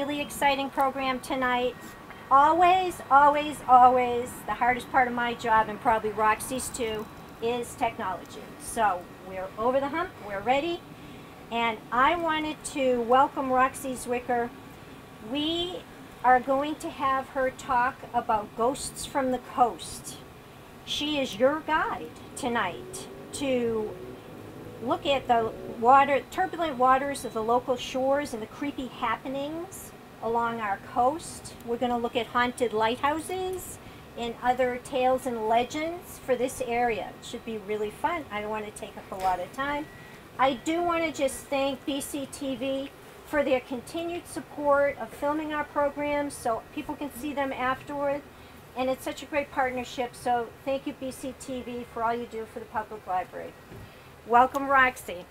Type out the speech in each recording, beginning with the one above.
really exciting program tonight. Always, always, always, the hardest part of my job, and probably Roxie's too, is technology. So we're over the hump, we're ready, and I wanted to welcome Roxie Zwicker. We are going to have her talk about ghosts from the coast. She is your guide tonight to look at the water, turbulent waters of the local shores and the creepy happenings along our coast. We're going to look at haunted lighthouses and other tales and legends for this area. It should be really fun. I don't want to take up a lot of time. I do want to just thank BCTV for their continued support of filming our programs so people can see them afterward. And it's such a great partnership. So thank you, BCTV, for all you do for the public library. Welcome, Roxie.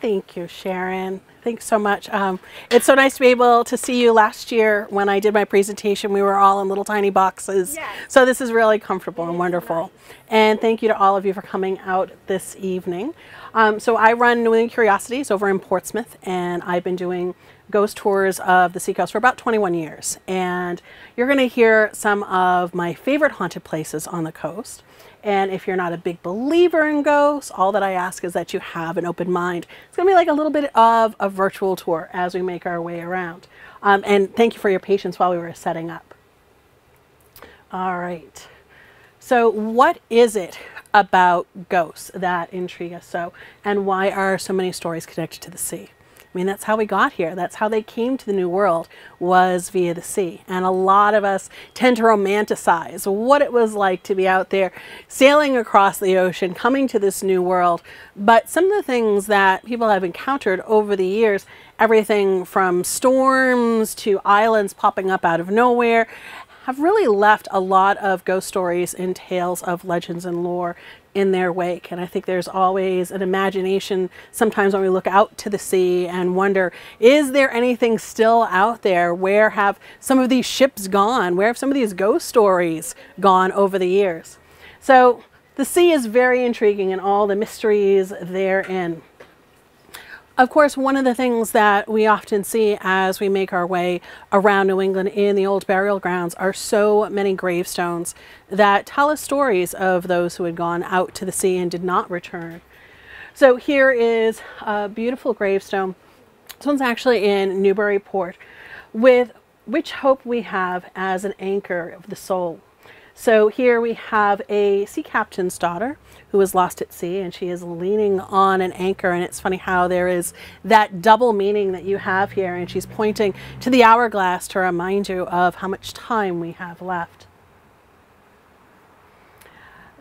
Thank you, Sharon. Thanks so much. Um, it's so nice to be able to see you. Last year, when I did my presentation, we were all in little tiny boxes. Yes. So this is really comfortable It and wonderful. nice. And thank you to all of you for coming out this evening. Um, so I run New England Curiosities over in Portsmouth, and I've been doing ghost tours of the seacoast for about 21 years. And you're going to hear some of my favorite haunted places on the coast. And if you're not a big believer in ghosts, all that I ask is that you have an open mind. It's going to be like a little bit of a virtual tour as we make our way around. Um, and thank you for your patience while we were setting up. All right. So, what is it about ghosts that intrigue us so? And why are so many stories connected to the sea? I mean, that's how we got here. That's how they came to the New World was via the sea. And a lot of us tend to romanticize what it was like to be out there sailing across the ocean, coming to this new world. But some of the things that people have encountered over the years, everything from storms to islands popping up out of nowhere, have really left a lot of ghost stories and tales of legends and lore in their wake. And I think there's always an imagination sometimes when we look out to the sea and wonder, is there anything still out there? Where have some of these ships gone? Where have some of these ghost stories gone over the years? So the sea is very intriguing and all the mysteries therein. Of course, one of the things that we often see as we make our way around New England in the old burial grounds are so many gravestones that tell us stories of those who had gone out to the sea and did not return. So here is a beautiful gravestone. This one's actually in Newburyport with which hope we have as an anchor of the soul. So here we have a sea captain's daughter who was lost at sea and she is leaning on an anchor and it's funny how there is that double meaning that you have here and she's pointing to the hourglass to remind you of how much time we have left.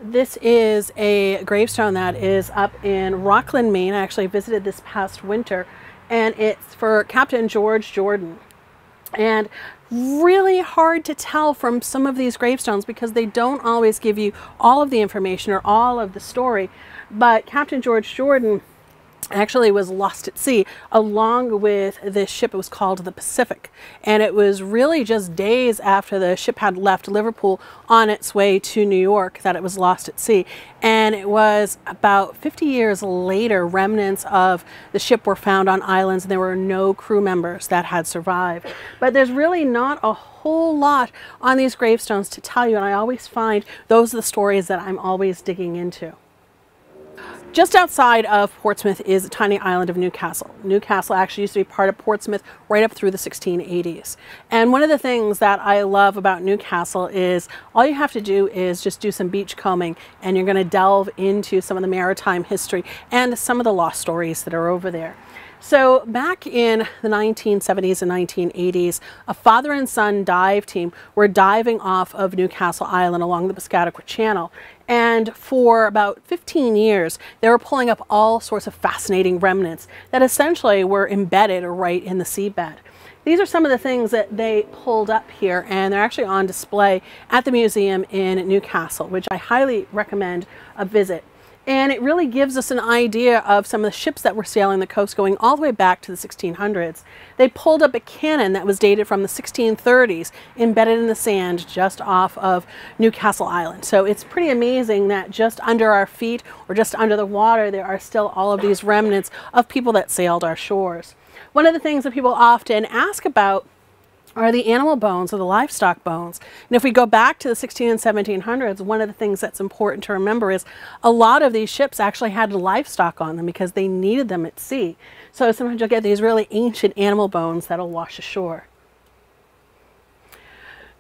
This is a gravestone that is up in Rockland, Maine. I actually visited this past winter and it's for Captain George Jordan. And really hard to tell from some of these gravestones because they don't always give you all of the information or all of the story. But Captain George Jordan actually was lost at sea along with this ship. It was called the Pacific. And it was really just days after the ship had left Liverpool on its way to New York that it was lost at sea. And it was about 50 years later, remnants of the ship were found on islands and there were no crew members that had survived. But there's really not a whole lot on these gravestones to tell you. And I always find those are the stories that I'm always digging into. Just outside of Portsmouth is a tiny island of Newcastle. Newcastle actually used to be part of Portsmouth right up through the 1680s. And one of the things that I love about Newcastle is all you have to do is just do some beach combing and you're going to delve into some of the maritime history and some of the lost stories that are over there. So back in the 1970s and 1980s, a father and son dive team were diving off of Newcastle Island along the Piscataqua Channel. And for about 15 years, they were pulling up all sorts of fascinating remnants that essentially were embedded right in the seabed. These are some of the things that they pulled up here, and they're actually on display at the museum in Newcastle, which I highly recommend a visit. And it really gives us an idea of some of the ships that were sailing the coast going all the way back to the 1600s. They pulled up a cannon that was dated from the 1630s, embedded in the sand just off of Newcastle Island. So it's pretty amazing that just under our feet or just under the water, there are still all of these remnants of people that sailed our shores. One of the things that people often ask about are the animal bones or the livestock bones. And if we go back to the 16 and 1700s, one of the things that's important to remember is a lot of these ships actually had livestock on them because they needed them at sea. So sometimes you'll get these really ancient animal bones that'll wash ashore.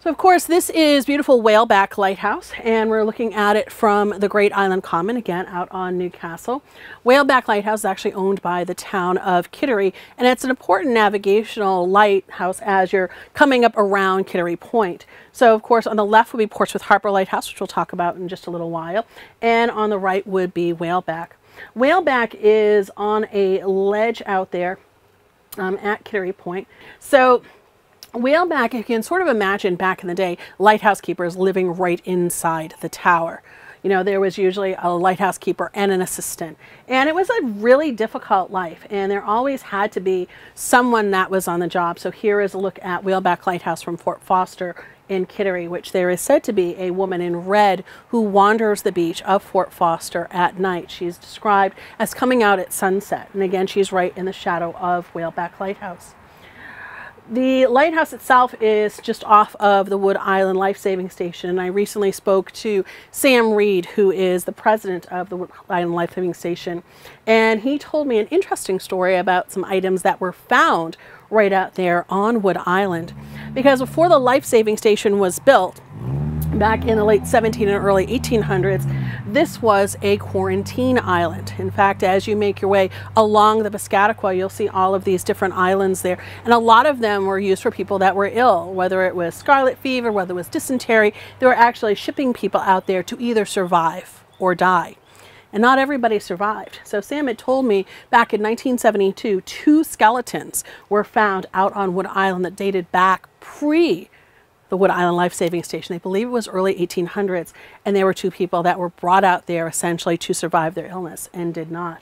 So of course this is beautiful Whaleback Lighthouse and we're looking at it from the Great Island Common again out on Newcastle. Whaleback Lighthouse is actually owned by the town of Kittery and it's an important navigational lighthouse as you're coming up around Kittery Point. So of course on the left would be Portsmouth Harbour Lighthouse which we'll talk about in just a little while and on the right would be Whaleback. Whaleback is on a ledge out there um, at Kittery Point. So Whaleback, you can sort of imagine back in the day, lighthouse keepers living right inside the tower. You know, there was usually a lighthouse keeper and an assistant. And it was a really difficult life. And there always had to be someone that was on the job. So here is a look at Whaleback Lighthouse from Fort Foster in Kittery, which there is said to be a woman in red who wanders the beach of Fort Foster at night. She's described as coming out at sunset. And again, she's right in the shadow of Whaleback Lighthouse. The lighthouse itself is just off of the Wood Island Life Saving Station. And I recently spoke to Sam Reed, who is the president of the Wood Island Life Saving Station. And he told me an interesting story about some items that were found right out there on Wood Island. Because before the life saving station was built, back in the late 17 and early 1800s, this was a quarantine island. In fact, as you make your way along the Piscataqua, you'll see all of these different islands there. And a lot of them were used for people that were ill, whether it was scarlet fever, whether it was dysentery. They were actually shipping people out there to either survive or die. And not everybody survived. So Sam had told me back in 1972, two skeletons were found out on Wood Island that dated back pre the Wood Island Life Saving Station. They believe it was early 1800s, and there were two people that were brought out there essentially to survive their illness and did not.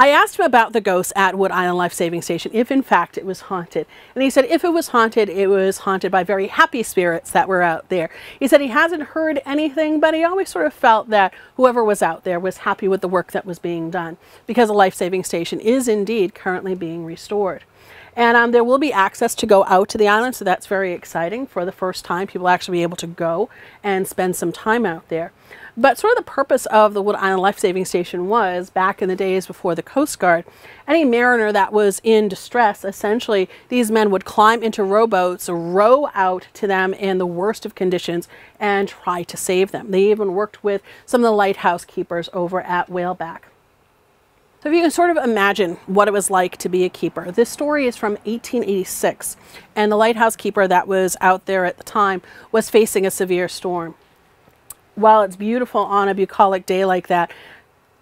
I asked him about the ghosts at Wood Island Life Saving Station, if in fact it was haunted. And he said if it was haunted, it was haunted by very happy spirits that were out there. He said he hasn't heard anything, but he always sort of felt that whoever was out there was happy with the work that was being done because the life saving station is indeed currently being restored. And um, there will be access to go out to the island, so that's very exciting. For the first time, people actually be able to go and spend some time out there. But sort of the purpose of the Wood Island Life Saving Station was, back in the days before the Coast Guard, any mariner that was in distress, essentially, these men would climb into rowboats, row out to them in the worst of conditions, and try to save them. They even worked with some of the lighthouse keepers over at Whaleback. So if you can sort of imagine what it was like to be a keeper, this story is from 1886, and the lighthouse keeper that was out there at the time was facing a severe storm. While it's beautiful on a bucolic day like that,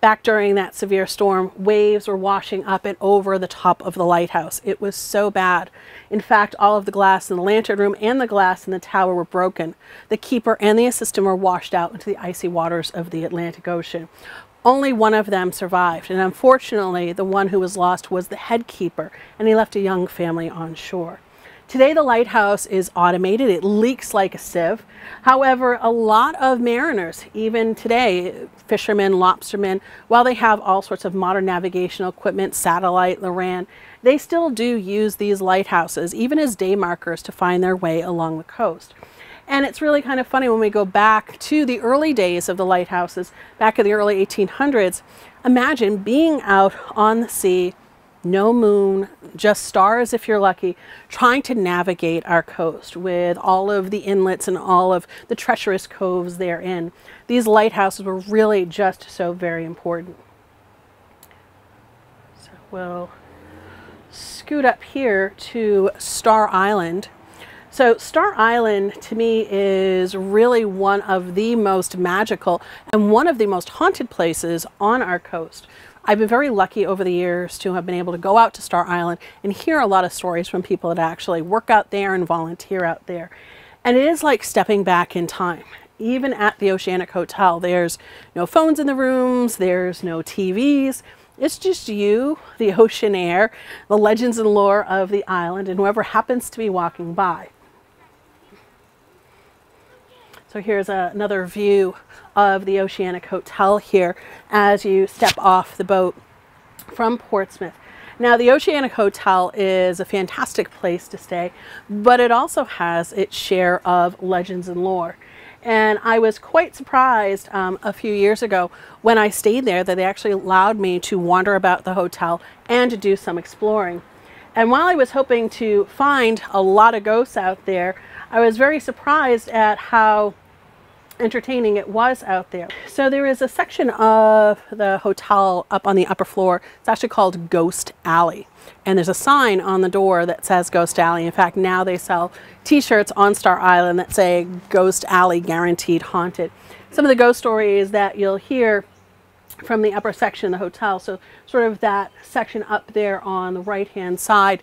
back during that severe storm, waves were washing up and over the top of the lighthouse. It was so bad. In fact, all of the glass in the lantern room and the glass in the tower were broken. The keeper and the assistant were washed out into the icy waters of the Atlantic Ocean. Only one of them survived, and unfortunately, the one who was lost was the head keeper, and he left a young family on shore. Today, the lighthouse is automated. It leaks like a sieve. However, a lot of mariners, even today, fishermen, lobstermen, while they have all sorts of modern navigational equipment, satellite, Loran, they still do use these lighthouses, even as day markers, to find their way along the coast. And it's really kind of funny when we go back to the early days of the lighthouses, back in the early 1800s. Imagine being out on the sea, no moon, just stars if you're lucky, trying to navigate our coast with all of the inlets and all of the treacherous coves therein. These lighthouses were really just so very important. So we'll scoot up here to Star Island so Star Island to me is really one of the most magical and one of the most haunted places on our coast. I've been very lucky over the years to have been able to go out to Star Island and hear a lot of stories from people that actually work out there and volunteer out there. And it is like stepping back in time. even at the Oceanic Hotel. There's no phones in the rooms, there's no TVs. It's just you, the ocean air, the legends and lore of the island, and whoever happens to be walking by. So here's a, another view of the Oceanic Hotel here as you step off the boat from Portsmouth. Now, the Oceanic Hotel is a fantastic place to stay, but it also has its share of legends and lore. And I was quite surprised um, a few years ago when I stayed there that they actually allowed me to wander about the hotel and to do some exploring. And while I was hoping to find a lot of ghosts out there, I was very surprised at how entertaining it was out there. So there is a section of the hotel up on the upper floor. It's actually called Ghost Alley. And there's a sign on the door that says Ghost Alley. In fact, now they sell t-shirts on Star Island that say Ghost Alley Guaranteed Haunted. Some of the ghost stories that you'll hear from the upper section of the hotel. So sort of that section up there on the right hand side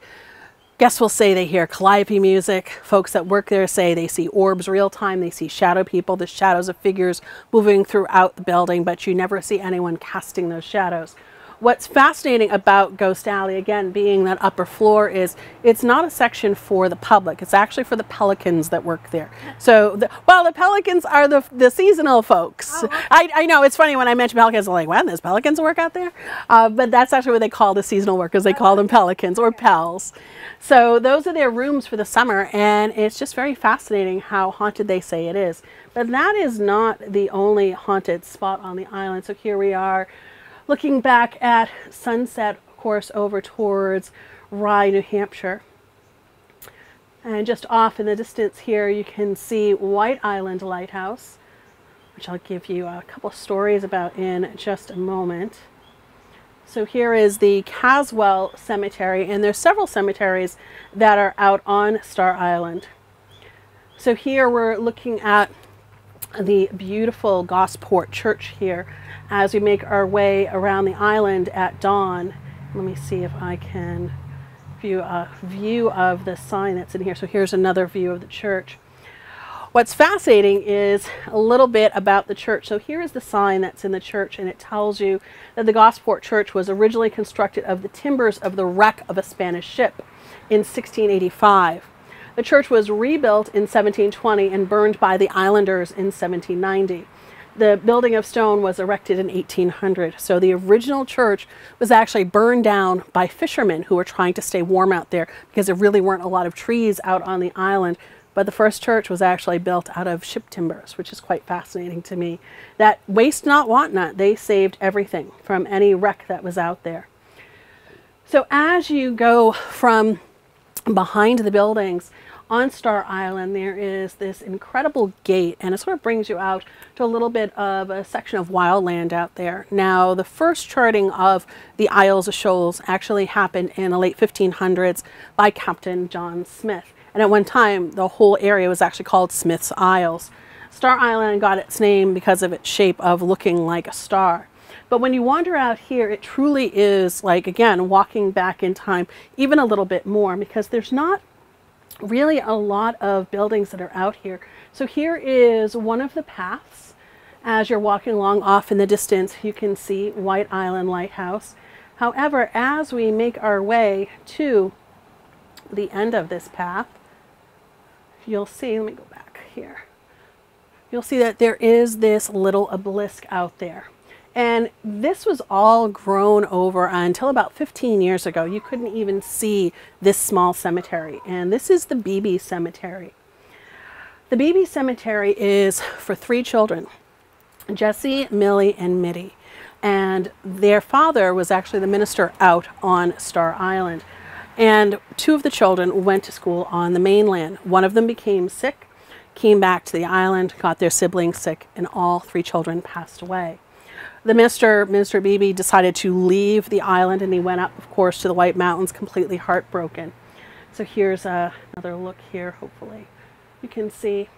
Guests will say they hear calliope music. Folks that work there say they see orbs real time. They see shadow people, the shadows of figures moving throughout the building, but you never see anyone casting those shadows. What's fascinating about Ghost Alley, again, being that upper floor, is it's not a section for the public. It's actually for the pelicans that work there. So, the, well, the pelicans are the, the seasonal folks. Oh, okay. I, I know, it's funny when I mention pelicans, I'm like, wow, there's pelicans work out there? Uh, but that's actually what they call the seasonal workers. They call them pelicans or pels. So those are their rooms for the summer, and it's just very fascinating how haunted they say it is. But that is not the only haunted spot on the island. So here we are looking back at sunset, of course, over towards Rye, New Hampshire. And just off in the distance here, you can see White Island Lighthouse, which I'll give you a couple stories about in just a moment. So here is the Caswell Cemetery, and there's several cemeteries that are out on Star Island. So here we're looking at the beautiful Gosport Church here as we make our way around the island at dawn. Let me see if I can view a view of the sign that's in here. So here's another view of the church. What's fascinating is a little bit about the church. So here is the sign that's in the church, and it tells you that the Gosport Church was originally constructed of the timbers of the wreck of a Spanish ship in 1685. The church was rebuilt in 1720 and burned by the islanders in 1790. The building of stone was erected in 1800. So the original church was actually burned down by fishermen who were trying to stay warm out there because there really weren't a lot of trees out on the island but the first church was actually built out of ship timbers, which is quite fascinating to me. That waste not, want not, they saved everything from any wreck that was out there. So as you go from behind the buildings on Star Island, there is this incredible gate, and it sort of brings you out to a little bit of a section of wildland out there. Now, the first charting of the Isles of Shoals actually happened in the late 1500s by Captain John Smith. And at one time, the whole area was actually called Smith's Isles. Star Island got its name because of its shape of looking like a star. But when you wander out here, it truly is like, again, walking back in time, even a little bit more, because there's not really a lot of buildings that are out here. So here is one of the paths. As you're walking along off in the distance, you can see White Island Lighthouse. However, as we make our way to the end of this path, you'll see, let me go back here. You'll see that there is this little obelisk out there. And this was all grown over until about 15 years ago. You couldn't even see this small cemetery. And this is the Beebe Cemetery. The Beebe Cemetery is for three children, Jesse, Millie, and Mitty. And their father was actually the minister out on Star Island. And two of the children went to school on the mainland. One of them became sick, came back to the island, got their siblings sick, and all three children passed away. The minister, Minister Beebe, decided to leave the island and he went up, of course, to the White Mountains completely heartbroken. So here's uh, another look here, hopefully. You can see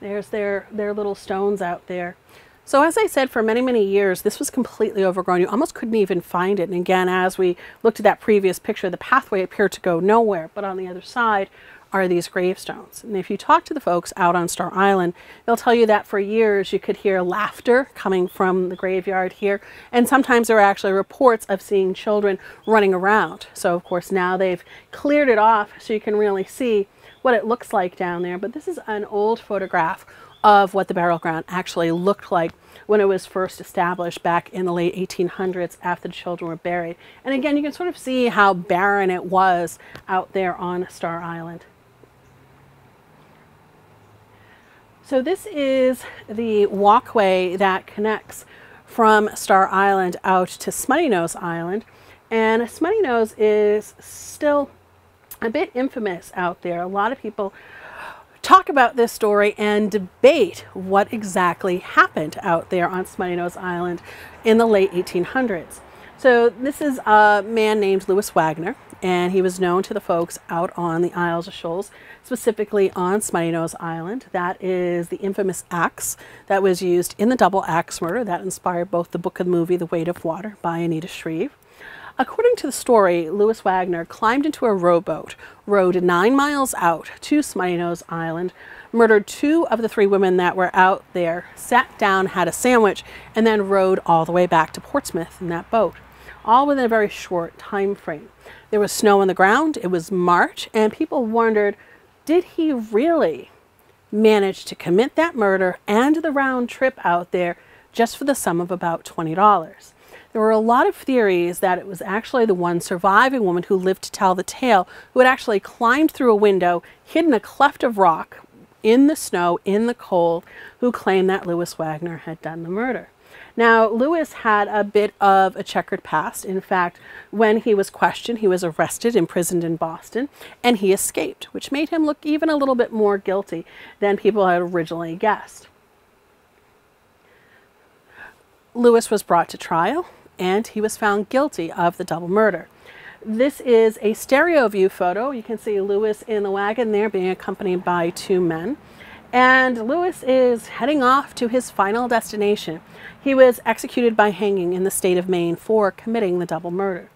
there's their, their little stones out there. So as I said, for many, many years, this was completely overgrown. You almost couldn't even find it. And again, as we looked at that previous picture, the pathway appeared to go nowhere. But on the other side are these gravestones. And if you talk to the folks out on Star Island, they'll tell you that for years you could hear laughter coming from the graveyard here. And sometimes there are actually reports of seeing children running around. So, of course, now they've cleared it off so you can really see what it looks like down there. But this is an old photograph of what the burial ground actually looked like when it was first established back in the late 1800s after the children were buried. And again, you can sort of see how barren it was out there on Star Island. So this is the walkway that connects from Star Island out to Smutty Nose Island. And Smutty Nose is still a bit infamous out there. A lot of people talk about this story and debate what exactly happened out there on Smutty Nose Island in the late 1800s. So this is a man named Louis Wagner, and he was known to the folks out on the Isles of Shoals, specifically on Smutty Nose Island. That is the infamous axe that was used in the double axe murder that inspired both the book and movie The Weight of Water by Anita Shreve. According to the story, Louis Wagner climbed into a rowboat, rowed nine miles out to Smutty Nose Island, murdered two of the three women that were out there, sat down, had a sandwich, and then rowed all the way back to Portsmouth in that boat, all within a very short time frame. There was snow on the ground, it was March, and people wondered did he really manage to commit that murder and the round trip out there just for the sum of about $20? There were a lot of theories that it was actually the one surviving woman who lived to tell the tale who had actually climbed through a window, hidden a cleft of rock in the snow, in the cold, who claimed that Louis Wagner had done the murder. Now, Louis had a bit of a checkered past. In fact, when he was questioned, he was arrested, imprisoned in Boston, and he escaped, which made him look even a little bit more guilty than people had originally guessed. Louis was brought to trial and he was found guilty of the double murder. This is a stereo view photo. You can see Louis in the wagon there being accompanied by two men. And Louis is heading off to his final destination. He was executed by hanging in the state of Maine for committing the double murder.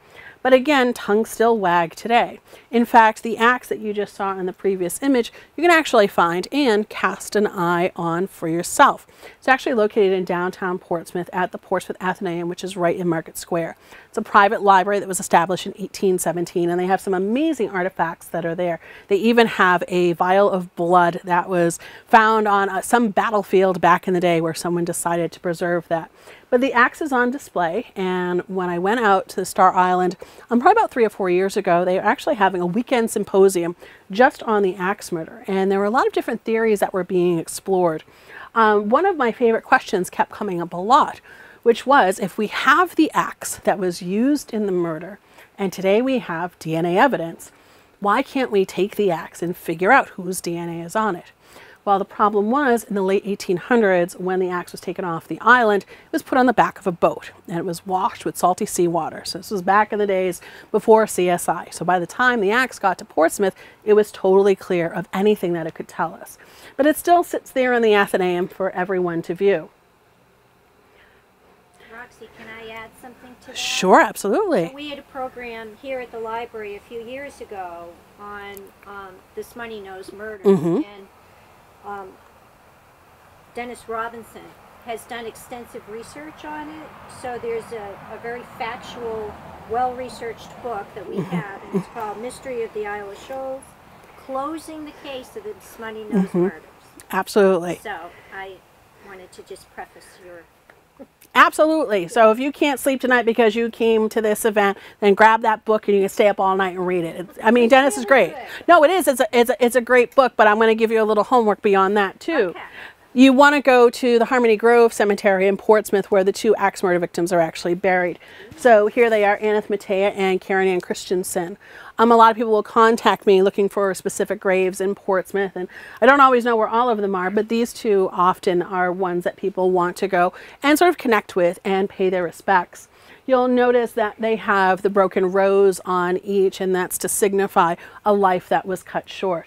But again, tongues still wag today. In fact, the axe that you just saw in the previous image, you can actually find and cast an eye on for yourself. It's actually located in downtown Portsmouth at the Portsmouth Athenaeum, which is right in Market Square. It's a private library that was established in 1817, and they have some amazing artifacts that are there. They even have a vial of blood that was found on uh, some battlefield back in the day where someone decided to preserve that. But the axe is on display, and when I went out to the Star Island, um, probably about three or four years ago, they were actually having a weekend symposium just on the axe murder, and there were a lot of different theories that were being explored. Um, one of my favorite questions kept coming up a lot, which was if we have the axe that was used in the murder, and today we have DNA evidence, why can't we take the axe and figure out whose DNA is on it? Well, the problem was in the late 1800s, when the axe was taken off the island, it was put on the back of a boat and it was washed with salty seawater. So this was back in the days before CSI. So by the time the axe got to Portsmouth, it was totally clear of anything that it could tell us. But it still sits there in the Athenaeum for everyone to view. Roxie, can I add something to that? Sure, absolutely. So we had a program here at the library a few years ago on um, the Smutty Nose murder. Mhm. And um, Dennis Robinson has done extensive research on it. So there's a, a very factual, well-researched book that we have, and it's called Mystery of the Isle of Shoals, Closing the Case of the Smutty Nose Murders. Absolutely. So I wanted to just preface your Absolutely. So if you can't sleep tonight because you came to this event, then grab that book and you can stay up all night and read it. It's, I mean, Dennis is great. No, it is. It's a, it's a, it's a great book, but I'm going to give you a little homework beyond that too. Okay. You want to go to the Harmony Grove Cemetery in Portsmouth where the two axe murder victims are actually buried. So here they are, Anethe Mathea and Karen Ann Christensen. Um, a lot of people will contact me looking for specific graves in Portsmouth, and I don't always know where all of them are, but these two often are ones that people want to go and sort of connect with and pay their respects. You'll notice that they have the broken rose on each, and that's to signify a life that was cut short.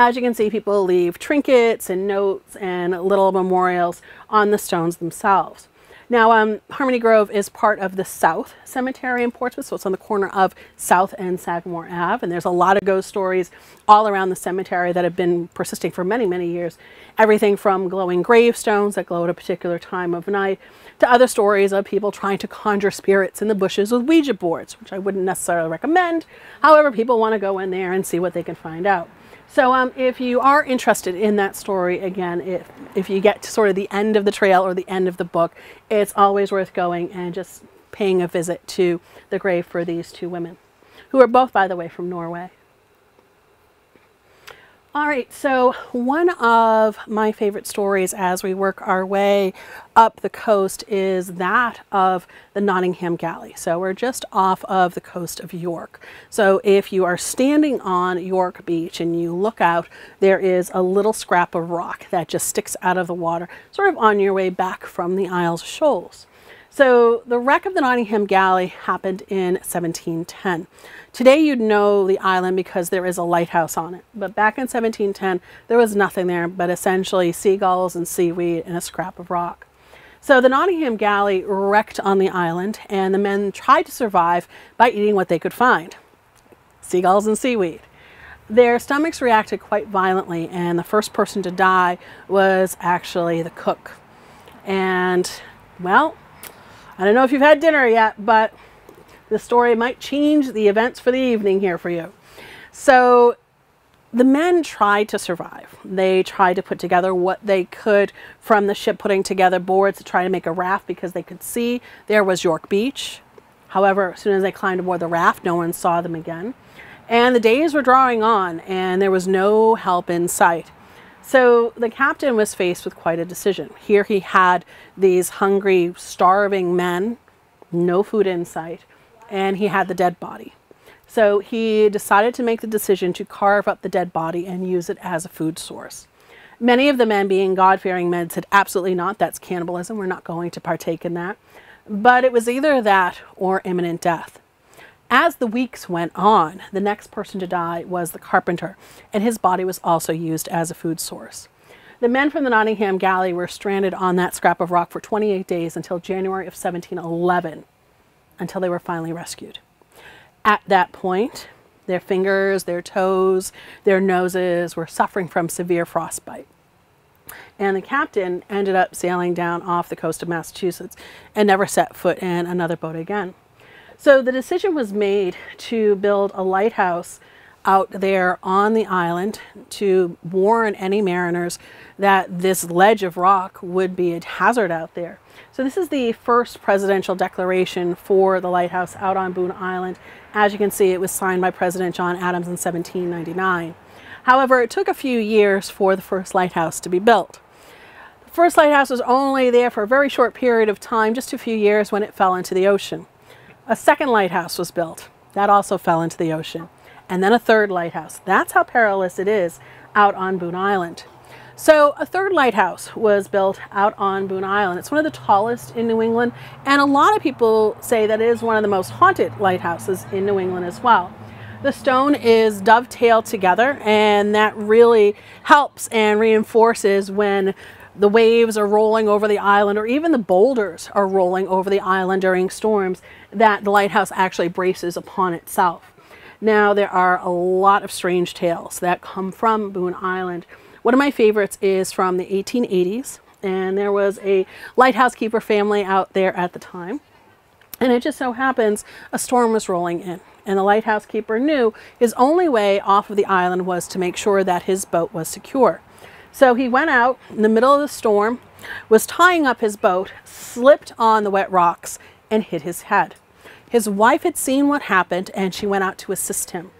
As you can see, people leave trinkets and notes and little memorials on the stones themselves. Now, um, Harmony Grove is part of the South Cemetery in Portsmouth, so it's on the corner of South and Sagamore Ave, and there's a lot of ghost stories all around the cemetery that have been persisting for many, many years. Everything from glowing gravestones that glow at a particular time of night to other stories of people trying to conjure spirits in the bushes with Ouija boards, which I wouldn't necessarily recommend. However, people want to go in there and see what they can find out. So um, if you are interested in that story, again, if, if you get to sort of the end of the trail or the end of the book, it's always worth going and just paying a visit to the grave for these two women, who are both, by the way, from Norway. All right, so one of my favorite stories as we work our way up the coast is that of the Nottingham Galley. So we're just off of the coast of York. So if you are standing on York Beach and you look out, there is a little scrap of rock that just sticks out of the water, sort of on your way back from the Isles of Shoals. So the wreck of the Nottingham Galley happened in 1710. Today you'd know the island because there is a lighthouse on it, but back in 1710 there was nothing there but essentially seagulls and seaweed and a scrap of rock. So the Nottingham Galley wrecked on the island and the men tried to survive by eating what they could find, seagulls and seaweed. Their stomachs reacted quite violently and the first person to die was actually the cook. And well, I don't know if you've had dinner yet, but the story might change the events for the evening here for you. So the men tried to survive. They tried to put together what they could from the ship, putting together boards to try to make a raft because they could see there was York Beach. However, as soon as they climbed aboard the raft, no one saw them again. And the days were drawing on, and there was no help in sight. So the captain was faced with quite a decision. Here he had these hungry, starving men, no food in sight and he had the dead body. So he decided to make the decision to carve up the dead body and use it as a food source. Many of the men, being God fearing men, said, Absolutely not, that's cannibalism, we're not going to partake in that. But it was either that or imminent death. As the weeks went on, the next person to die was the carpenter, and his body was also used as a food source. The men from the Nottingham Galley were stranded on that scrap of rock for 28 days until January of 1711 until they were finally rescued. At that point, their fingers, their toes, their noses were suffering from severe frostbite. And the captain ended up sailing down off the coast of Massachusetts and never set foot in another boat again. So the decision was made to build a lighthouse out there on the island to warn any mariners that this ledge of rock would be a hazard out there. So this is the first presidential declaration for the lighthouse out on Boone Island. As you can see, it was signed by President John Adams in 1799. However, it took a few years for the first lighthouse to be built. The first lighthouse was only there for a very short period of time, just a few years when it fell into the ocean. A second lighthouse was built. That also fell into the ocean. And then a third lighthouse. That's how perilous it is out on Boone Island. So a third lighthouse was built out on Boone Island. It's one of the tallest in New England, and a lot of people say that it is one of the most haunted lighthouses in New England as well. The stone is dovetailed together, and that really helps and reinforces when the waves are rolling over the island or even the boulders are rolling over the island during storms that the lighthouse actually braces upon itself. Now, there are a lot of strange tales that come from Boone Island. One of my favorites is from the 1880s, and there was a lighthouse keeper family out there at the time. And it just so happens a storm was rolling in, and the lighthouse keeper knew his only way off of the island was to make sure that his boat was secure. So he went out in the middle of the storm, was tying up his boat, slipped on the wet rocks, and hit his head. His wife had seen what happened, and she went out to assist him.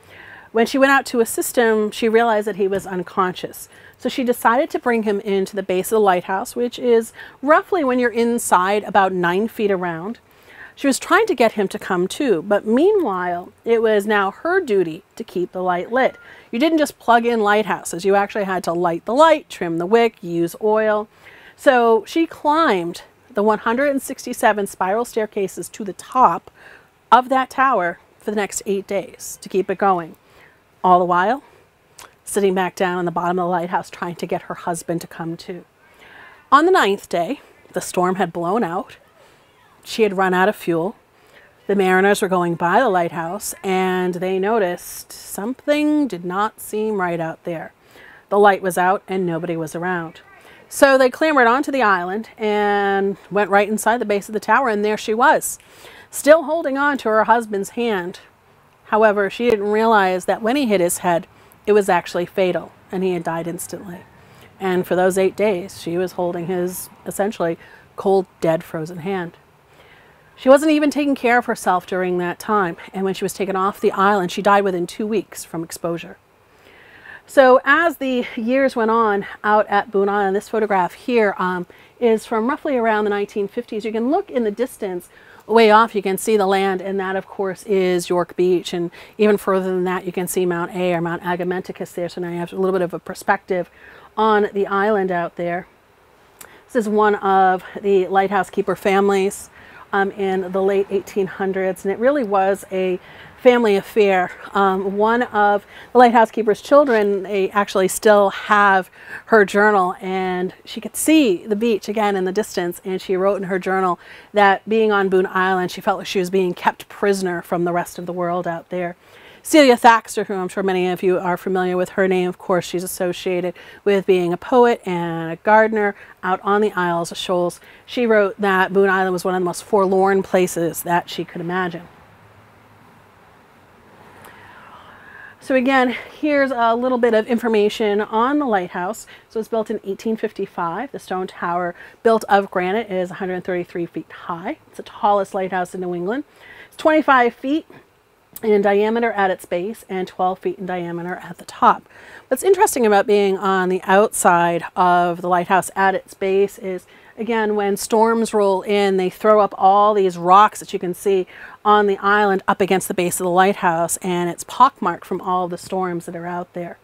When she went out to assist him, she realized that he was unconscious. So she decided to bring him into the base of the lighthouse, which is roughly when you're inside about nine feet around. She was trying to get him to come to, but meanwhile, it was now her duty to keep the light lit. You didn't just plug in lighthouses, you actually had to light the light, trim the wick, use oil. So she climbed the 167 spiral staircases to the top of that tower for the next eight days to keep it going. All the while, sitting back down on the bottom of the lighthouse trying to get her husband to come too. On the ninth day, the storm had blown out, she had run out of fuel. The mariners were going by the lighthouse and they noticed something did not seem right out there. The light was out and nobody was around. So they clambered onto the island and went right inside the base of the tower, and there she was, still holding on to her husband's hand. However, she didn't realize that when he hit his head, it was actually fatal, and he had died instantly. And for those eight days, she was holding his essentially cold, dead, frozen hand. She wasn't even taking care of herself during that time, and when she was taken off the island, she died within two weeks from exposure. So as the years went on out at Boone Island, this photograph here um, is from roughly around the 1950s. You can look in the distance way off, you can see the land, and that, of course, is York Beach. And even further than that, you can see Mount A or Mount Agamenticus there. So now you have a little bit of a perspective on the island out there. This is one of the lighthouse keeper families um, in the late 1800s, and it really was a family affair. Um, one of the lighthouse keeper's children they actually still have her journal, and she could see the beach again in the distance. And she wrote in her journal that being on Boone Island, she felt like she was being kept prisoner from the rest of the world out there. Celia Thaxter, who I'm sure many of you are familiar with her name, of course, she's associated with being a poet and a gardener out on the Isles of Shoals. She wrote that Boone Island was one of the most forlorn places that she could imagine. So again, here's a little bit of information on the lighthouse. So it's built in 1855. The stone tower, built of granite, is 133 feet high. It's the tallest lighthouse in New England. It's 25 feet in diameter at its base and 12 feet in diameter at the top. What's interesting about being on the outside of the lighthouse at its base is again when storms roll in they throw up all these rocks that you can see on the island up against the base of the lighthouse and it's pockmarked from all the storms that are out there.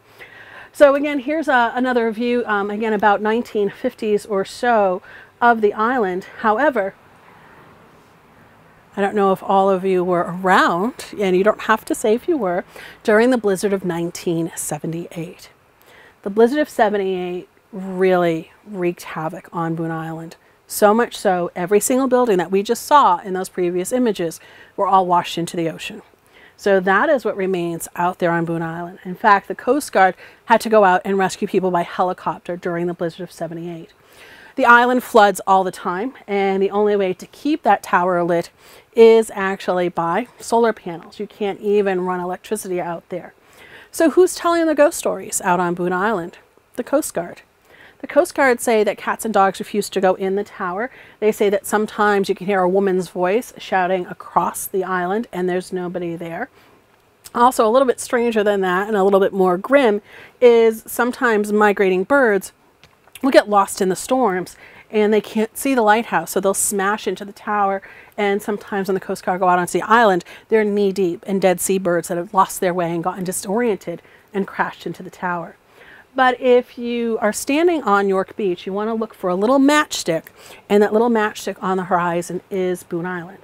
So again here's a, uh, another view um, again about 1950s or so of the island. However I don't know if all of you were around, and you don't have to say if you were, during the blizzard of 1978. The blizzard of 78 really wreaked havoc on Boone Island. So much so, every single building that we just saw in those previous images were all washed into the ocean. So that is what remains out there on Boone Island. In fact, the Coast Guard had to go out and rescue people by helicopter during the blizzard of 78. The island floods all the time, and the only way to keep that tower lit is actually by solar panels. You can't even run electricity out there. So who's telling the ghost stories out on Boone Island? The Coast Guard. The Coast Guard say that cats and dogs refuse to go in the tower. They say that sometimes you can hear a woman's voice shouting across the island and there's nobody there. Also, a little bit stranger than that and a little bit more grim is sometimes migrating birds will get lost in the storms and they can't see the lighthouse, so they'll smash into the tower. And sometimes when the Coast Guard go out onto the island, they're knee deep in dead seabirds that have lost their way and gotten disoriented and crashed into the tower. But if you are standing on York Beach, you want to look for a little matchstick, and that little matchstick on the horizon is Boone Island.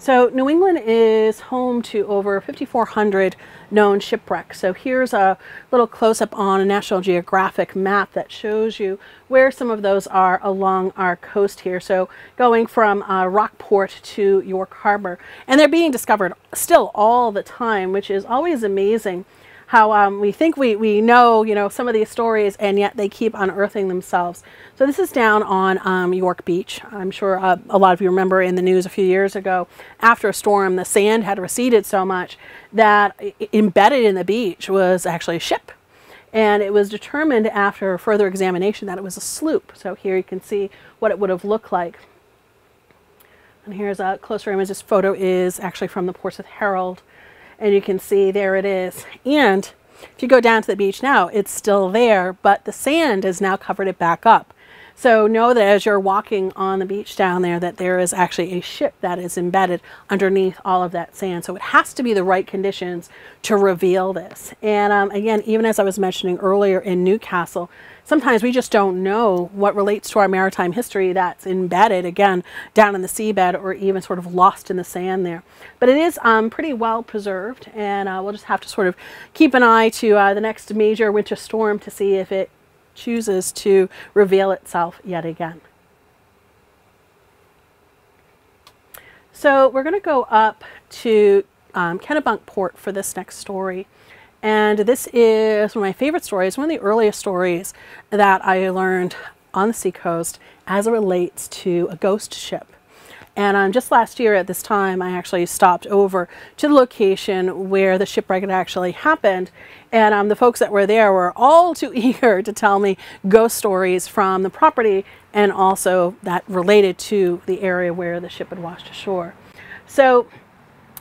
So New England is home to over 5,400 known shipwrecks. So here's a little close-up on a National Geographic map that shows you where some of those are along our coast here. So going from uh, Rockport to York Harbor. And they're being discovered still all the time, which is always amazing how um, we think we, we know, you know, some of these stories and yet they keep unearthing themselves. So this is down on um, York Beach. I'm sure uh, a lot of you remember in the news a few years ago, after a storm, the sand had receded so much that embedded in the beach was actually a ship. And it was determined after further examination that it was a sloop. So here you can see what it would have looked like. And here's a closer image. This photo is actually from the Portsmouth Herald and you can see there it is. And if you go down to the beach now, it's still there, but the sand has now covered it back up. So know that as you're walking on the beach down there that there is actually a ship that is embedded underneath all of that sand. So it has to be the right conditions to reveal this. And um, again, even as I was mentioning earlier in Newcastle, sometimes we just don't know what relates to our maritime history that's embedded, again, down in the seabed or even sort of lost in the sand there. But it is um, pretty well preserved, and uh, we'll just have to sort of keep an eye to uh, the next major winter storm to see if it chooses to reveal itself yet again. So we're going to go up to um, for this next story. And this is one of my favorite stories, one of the earliest stories that I learned on the seacoast as it relates to a ghost ship. And um, just last year at this time, I actually stopped over to the location where the shipwreck had actually happened. And um, the folks that were there were all too eager to tell me ghost stories from the property and also that related to the area where the ship had washed ashore. So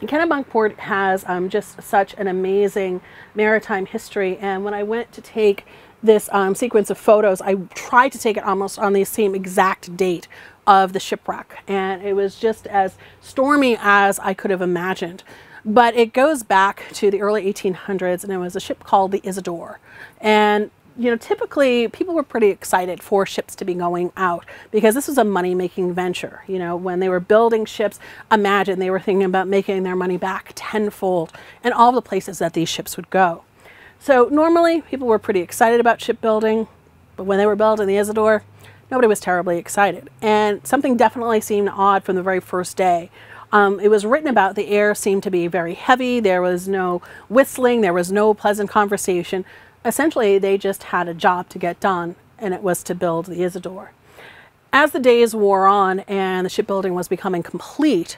Kennebunkport has um, just such an amazing maritime history. And when I went to take this um, sequence of photos, I tried to take it almost on the same exact date of the shipwreck. And it was just as stormy as I could have imagined. But it goes back to the early 1800s, and it was a ship called the Isidore. And you know, typically people were pretty excited for ships to be going out because this was a money making venture. You know, when they were building ships, imagine they were thinking about making their money back tenfold and all the places that these ships would go. So normally people were pretty excited about shipbuilding, but when they were building the Isidore, nobody was terribly excited. And something definitely seemed odd from the very first day. Um, it was written about the air seemed to be very heavy. There was no whistling. There was no pleasant conversation essentially they just had a job to get done, and it was to build the Isidore. As the days wore on and the shipbuilding was becoming complete,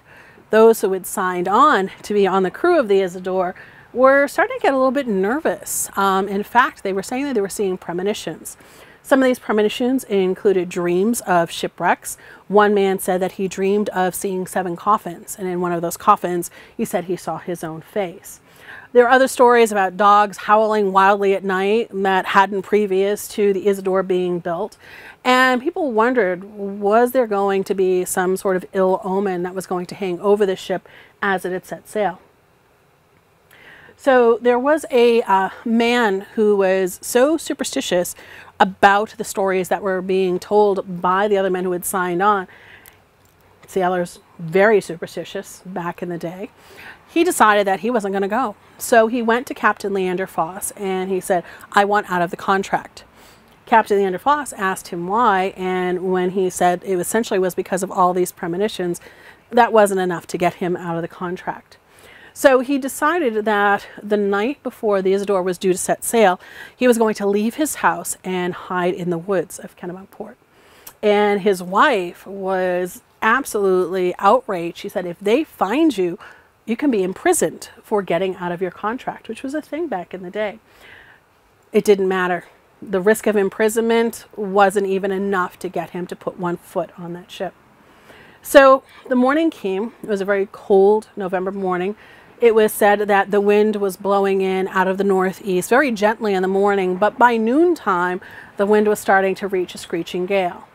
those who had signed on to be on the crew of the Isidore were starting to get a little bit nervous. Um, in fact, they were saying that they were seeing premonitions. Some of these premonitions included dreams of shipwrecks. One man said that he dreamed of seeing seven coffins, and in one of those coffins, he said he saw his own face. There are other stories about dogs howling wildly at night that hadn't previous to the Isidore being built. And people wondered, was there going to be some sort of ill omen that was going to hang over the ship as it had set sail? So there was a uh, man who was so superstitious about the stories that were being told by the other men who had signed on. Sailors, very superstitious back in the day he decided that he wasn't going to go. So he went to Captain Leander Foss and he said, I want out of the contract. Captain Leander Foss asked him why, and when he said it essentially was because of all these premonitions, that wasn't enough to get him out of the contract. So he decided that the night before the Isidore was due to set sail, he was going to leave his house and hide in the woods of Kennebunkport. And his wife was absolutely outraged. She said, if they find you, you can be imprisoned for getting out of your contract, which was a thing back in the day. It didn't matter. The risk of imprisonment wasn't even enough to get him to put one foot on that ship. So the morning came. It was a very cold November morning. It was said that the wind was blowing in out of the northeast very gently in the morning, but by noontime, the wind was starting to reach a screeching gale.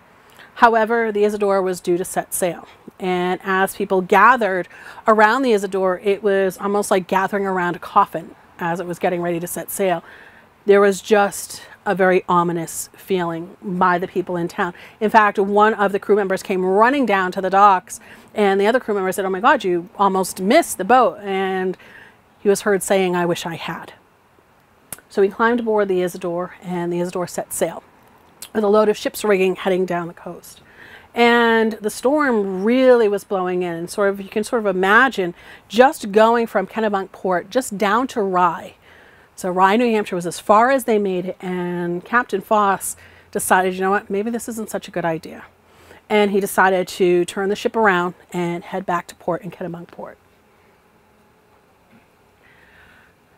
However, the Isidore was due to set sail. And as people gathered around the Isidore, it was almost like gathering around a coffin as it was getting ready to set sail. There was just a very ominous feeling by the people in town. In fact, one of the crew members came running down to the docks, and the other crew member said, Oh my God, you almost missed the boat. And he was heard saying, I wish I had. So he climbed aboard the Isidore, and the Isidore set sail with a load of ship's rigging heading down the coast and the storm really was blowing in and sort of you can sort of imagine just going from Kennebunkport just down to Rye. So Rye, New Hampshire was as far as they made it and Captain Foss decided, you know what, maybe this isn't such a good idea. And he decided to turn the ship around and head back to port in Kennebunkport.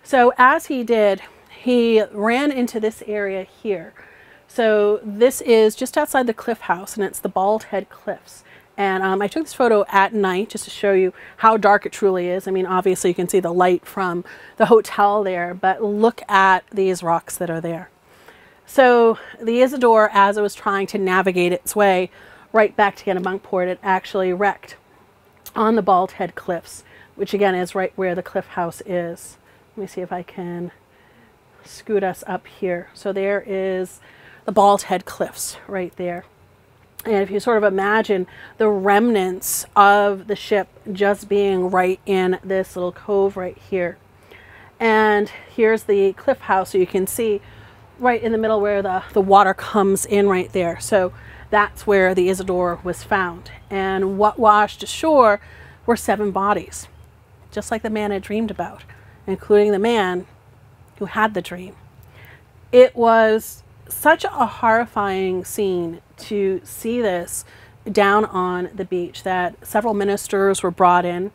So as he did, he ran into this area here. So this is just outside the cliff house and it's the Bald Head Cliffs. And um, I took this photo at night just to show you how dark it truly is. I mean, obviously you can see the light from the hotel there, but look at these rocks that are there. So the Isidore, as it was trying to navigate its way right back to Kennebunkport, it actually wrecked on the Bald Head Cliffs, which again is right where the cliff house is. Let me see if I can scoot us up here. So there is the Bald Head Cliffs right there. And if you sort of imagine the remnants of the ship just being right in this little cove right here. And here's the cliff house, so you can see right in the middle where the, the water comes in right there. So that's where the Isidore was found. And what washed ashore were seven bodies, just like the man had dreamed about, including the man who had the dream. It was such a horrifying scene to see this down on the beach that several ministers were brought in.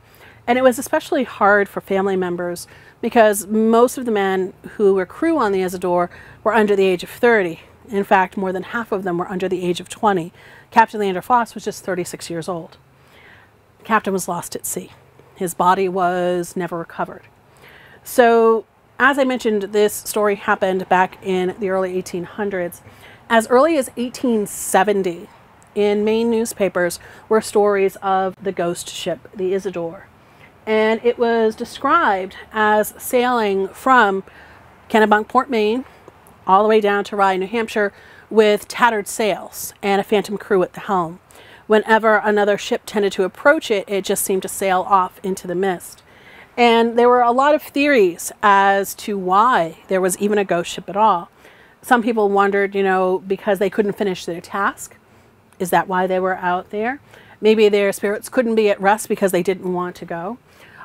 And it was especially hard for family members because most of the men who were crew on the Isidore were under the age of 30. In fact, more than half of them were under the age of 20. Captain Leander Foss was just 36 years old. The captain was lost at sea. His body was never recovered. So, as I mentioned, this story happened back in the early 1800s. As early as 1870, in Maine newspapers were stories of the ghost ship, the Isidore. And it was described as sailing from Kennebunkport, Maine, all the way down to Rye, New Hampshire, with tattered sails and a phantom crew at the helm. Whenever another ship tended to approach it, it just seemed to sail off into the mist. And there were a lot of theories as to why there was even a ghost ship at all. Some people wondered, you know, because they couldn't finish their task. Is that why they were out there? Maybe their spirits couldn't be at rest because they didn't want to go.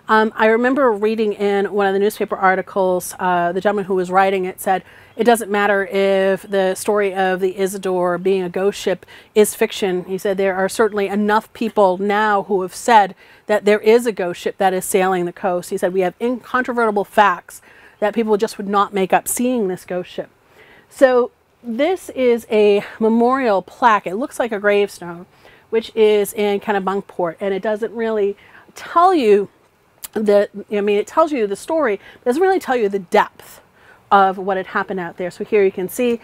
Um, I remember reading in one of the newspaper articles, uh, the gentleman who was writing it said, it doesn't matter if the story of the Isidore being a ghost ship is fiction. He said there are certainly enough people now who have said that there is a ghost ship that is sailing the coast. He said we have incontrovertible facts that people just would not make up seeing this ghost ship. So this is a memorial plaque. It looks like a gravestone, which is in Kennebunkport, and it doesn't really tell you the I mean, it tells you the story, doesn't really tell you the depth of what had happened out there. So here you can see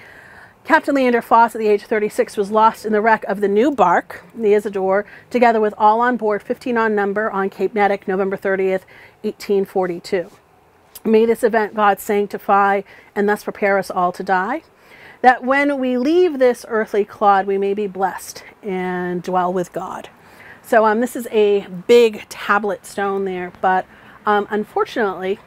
Captain Leander Foss at the age of 36 was lost in the wreck of the new bark, the Isidore, together with all on board, 15 on number, on Cape Neddick, November 30th, 1842. May this event God sanctify and thus prepare us all to die, that when we leave this earthly clod, we may be blessed and dwell with God. So um, this is a big tablet stone there, but um, unfortunately,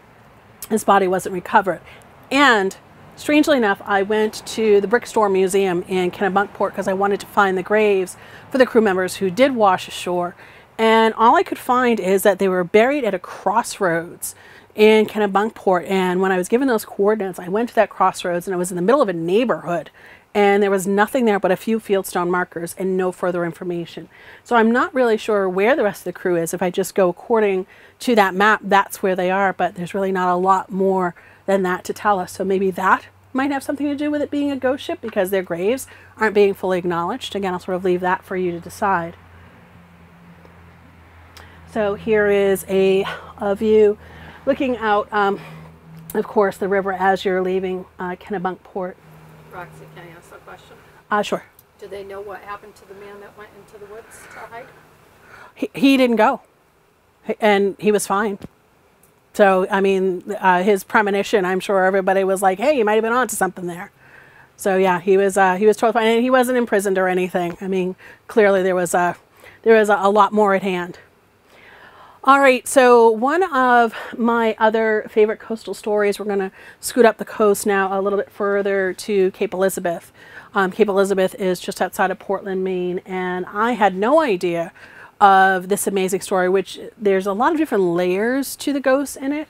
his body wasn't recovered. And strangely enough, I went to the Brick Store Museum in Kennebunkport because I wanted to find the graves for the crew members who did wash ashore. And all I could find is that they were buried at a crossroads in Kennebunkport. And when I was given those coordinates, I went to that crossroads and I was in the middle of a neighborhood and there was nothing there but a few fieldstone markers and no further information. So I'm not really sure where the rest of the crew is. If I just go according to that map, that's where they are, but there's really not a lot more than that to tell us. So maybe that might have something to do with it being a ghost ship because their graves aren't being fully acknowledged. Again, I'll sort of leave that for you to decide. So here is a, a view looking out, um, of course, the river as you're leaving uh, Kennebunkport. Roxie, can I ask a question? Uh, sure. Do they know what happened to the man that went into the woods to hide? He, he didn't go, and he was fine. So, I mean, uh, his premonition, I'm sure everybody was like, hey, you might have been onto something there. So, yeah, he was, uh, he was totally fine. And he wasn't imprisoned or anything. I mean, clearly there was, a, there was a, a lot more at hand. All right, so one of my other favorite coastal stories, we're going to scoot up the coast now a little bit further to Cape Elizabeth. Um, Cape Elizabeth is just outside of Portland, Maine, and I had no idea of this amazing story, which there's a lot of different layers to the ghosts in it.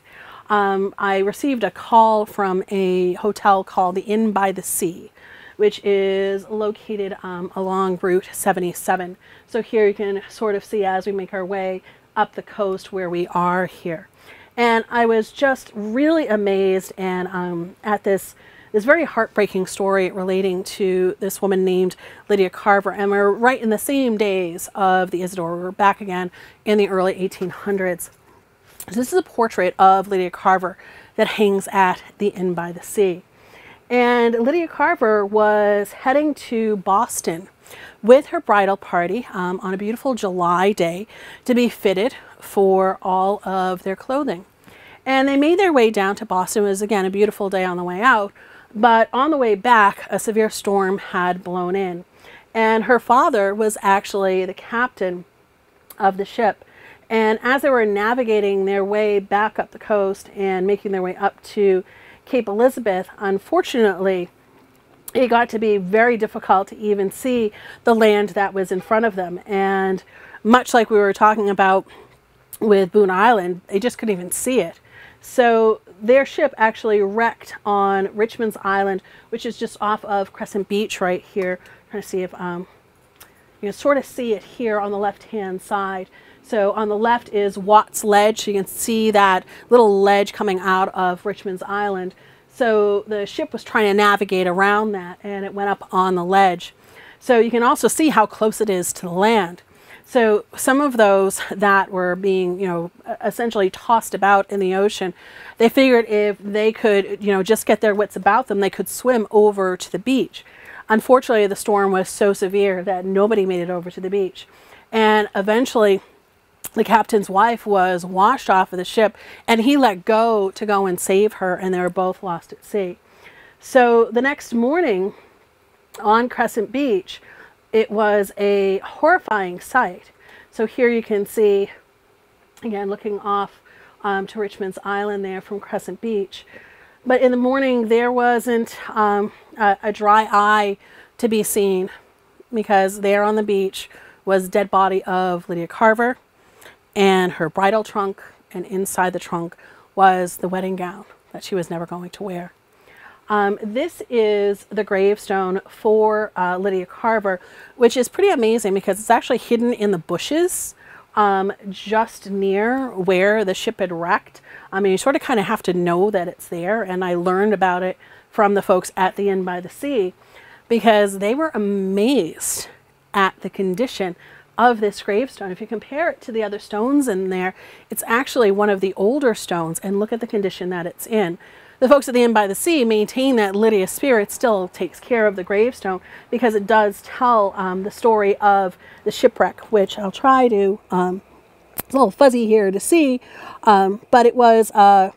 Um, I received a call from a hotel called the Inn by the Sea, which is located um, along Route 77. So here you can sort of see as we make our way up the coast where we are here. And I was just really amazed and um, at this this very heartbreaking story relating to this woman named Lydia Carver. And we're right in the same days of the Isidore. We're back again in the early 1800s. This is a portrait of Lydia Carver that hangs at the Inn by the Sea. And Lydia Carver was heading to Boston with her bridal party um, on a beautiful July day to be fitted for all of their clothing. And they made their way down to Boston. It was again a beautiful day on the way out, but on the way back, a severe storm had blown in. And her father was actually the captain of the ship. And as they were navigating their way back up the coast and making their way up to Cape Elizabeth, unfortunately, it got to be very difficult to even see the land that was in front of them. And much like we were talking about with Boone Island, they just couldn't even see it. So their ship actually wrecked on Richmond's Island, which is just off of Crescent Beach right here. trying to see if um, you can sort of see it here on the left-hand side. So on the left is Watts Ledge. you can see that little ledge coming out of Richmond's Island. So the ship was trying to navigate around that and it went up on the ledge. So you can also see how close it is to the land. So some of those that were being, you know, essentially tossed about in the ocean, they figured if they could, you know, just get their wits about them, they could swim over to the beach. Unfortunately, the storm was so severe that nobody made it over to the beach. And eventually, the captain's wife was washed off of the ship and he let go to go and save her, and they were both lost at sea. So the next morning on Crescent Beach, it was a horrifying sight. So here you can see, again, looking off um, to Richmond's Island there from Crescent Beach. But in the morning, there wasn't um, a, a dry eye to be seen because there on the beach was dead body of Lydia Carver and her bridal trunk, and inside the trunk was the wedding gown that she was never going to wear. Um, this is the gravestone for uh, Lydia Carver, which is pretty amazing because it's actually hidden in the bushes um, just near where the ship had wrecked. I mean, you sort of kind of have to know that it's there, and I learned about it from the folks at the Inn by the Sea because they were amazed at the condition of this gravestone. If you compare it to the other stones in there, it's actually one of the older stones, and look at the condition that it's in the folks at the Inn by the Sea maintain that Lydia's spirit still takes care of the gravestone because it does tell um, the story of the shipwreck, which I'll try to, um, it's a little fuzzy here to see, um, but it was uh,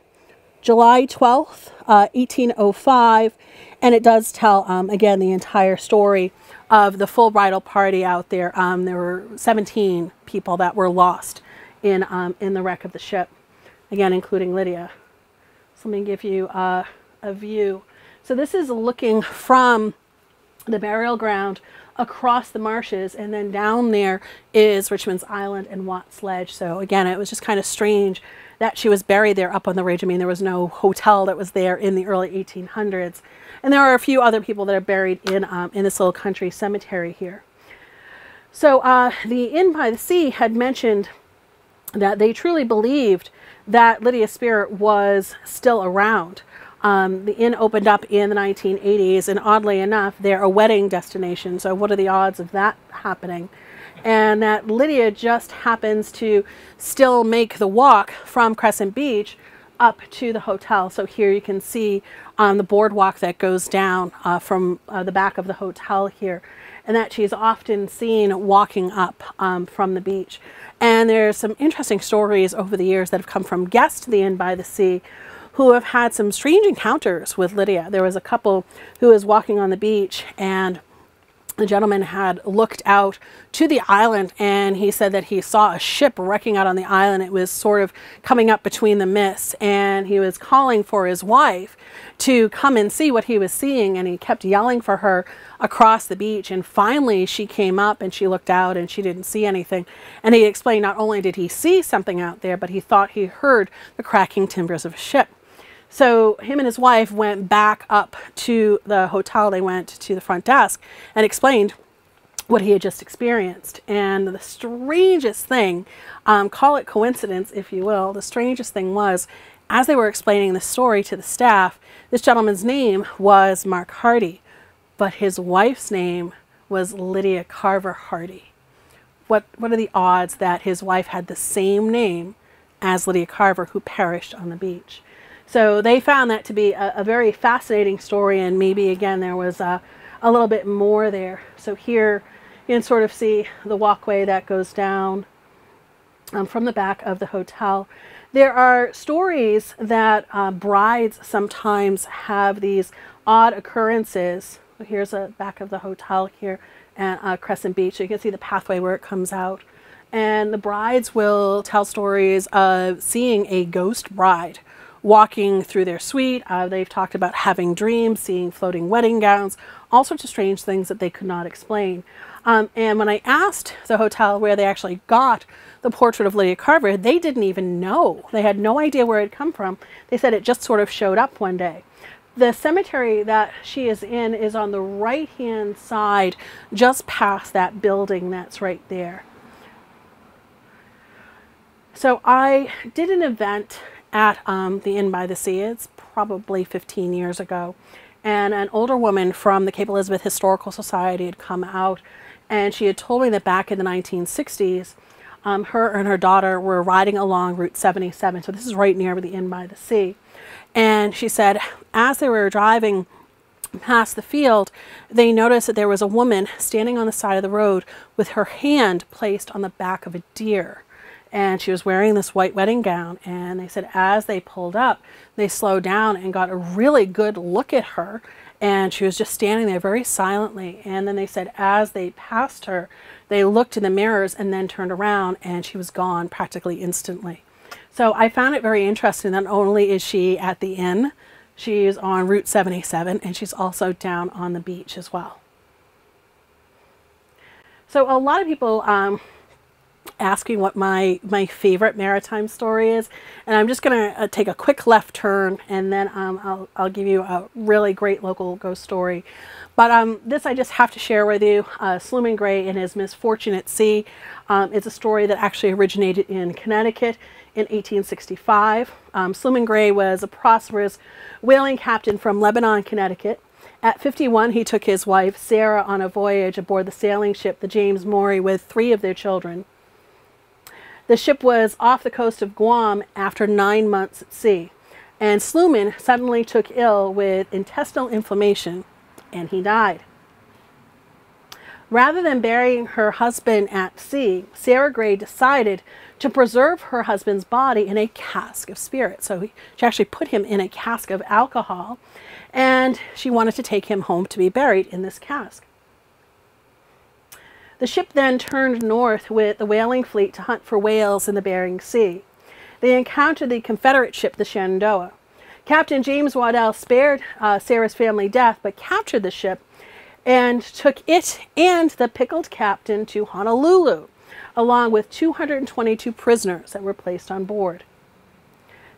July 12th, uh, 1805, and it does tell, um, again, the entire story of the full bridal party out there. Um, there were 17 people that were lost in, um, in the wreck of the ship, again, including Lydia. So let me give you a view. So this is looking from the burial ground across the marshes and then down there is Richmond's Island and Watts Ledge. So again, it was just kind of strange that she was buried there up on the ridge. I mean, there was no hotel that was there in the early 1800s. And there are a few other people that are buried in, um, in this little country cemetery here. So uh, the Inn by the Sea had mentioned that they truly believed that Lydia Spirit was still around. Um, the inn opened up in the 1980s, and oddly enough, they're a wedding destination. So, what are the odds of that happening? And that Lydia just happens to still make the walk from Crescent Beach up to the hotel. So, here you can see on the boardwalk that goes down uh, from uh, the back of the hotel here, and that she's often seen walking up um, from the beach. And there's some interesting stories over the years that have come from guests to the Inn by the Sea who have had some strange encounters with Lydia. There was a couple who was walking on the beach and the gentleman had looked out to the island and he said that he saw a ship wrecking out on the island. It was sort of coming up between the mists and he was calling for his wife to come and see what he was seeing and he kept yelling for her across the beach and finally she came up and she looked out and she didn't see anything and he explained not only did he see something out there but he thought he heard the cracking timbers of a ship. So him and his wife went back up to the hotel. They went to the front desk and explained what he had just experienced. And the strangest thing, um, call it coincidence if you will, the strangest thing was as they were explaining the story to the staff, this gentleman's name was Mark Hardy, but his wife's name was Lydia Carver Hardy. What, what are the odds that his wife had the same name as Lydia Carver, who perished on the beach? So they found that to be a, a very fascinating story, and maybe again there was a, a little bit more there. So here you can sort of see the walkway that goes down um, from the back of the hotel. There are stories that uh, brides sometimes have these odd occurrences. Here's a back of the hotel here at uh, Crescent Beach. You can see the pathway where it comes out. And the brides will tell stories of seeing a ghost bride walking through their suite. Uh, they've talked about having dreams, seeing floating wedding gowns, all sorts of strange things that they could not explain. Um, and when I asked the hotel where they actually got the portrait of Lydia Carver, they didn't even know. They had no idea where it had come from. They said it just sort of showed up one day. The cemetery that she is in is on the right hand side, just past that building that's right there. So I did an event at um, the Inn by the Sea. It's probably 15 years ago. And an older woman from the Cape Elizabeth Historical Society had come out and she had told me that back in the 1960s, um, her and her daughter were riding along Route 77. So this is right near the Inn by the Sea. And she said, as they were driving past the field, they noticed that there was a woman standing on the side of the road with her hand placed on the back of a deer and she was wearing this white wedding gown. And they said as they pulled up, they slowed down and got a really good look at her. And she was just standing there very silently. And then they said as they passed her, they looked in the mirrors and then turned around and she was gone practically instantly. So I found it very interesting. Not only is she at the inn, she's on Route 77 and she's also down on the beach as well. So a lot of people um, asking what my my favorite maritime story is and I'm just gonna uh, take a quick left turn and then um, I'll, I'll give you a really great local ghost story. But um, this I just have to share with you uh, Sluman Gray and his misfortune at sea. Um, it's a story that actually originated in Connecticut in 1865 um, Sluman Gray was a prosperous whaling captain from Lebanon Connecticut. At 51, he took his wife, Sarah, on a voyage aboard the sailing ship, the James Maury, with three of their children. The ship was off the coast of Guam after nine months at sea, and Sluman suddenly took ill with intestinal inflammation and he died. Rather than burying her husband at sea, Sarah Gray decided to preserve her husband's body in a cask of spirit. So she actually put him in a cask of alcohol and she wanted to take him home to be buried in this cask. The ship then turned north with the whaling fleet to hunt for whales in the Bering Sea. They encountered the Confederate ship, the Shenandoah. Captain James Waddell spared uh, Sarah's family death, but captured the ship and took it and the pickled captain to Honolulu, along with 222 prisoners that were placed on board.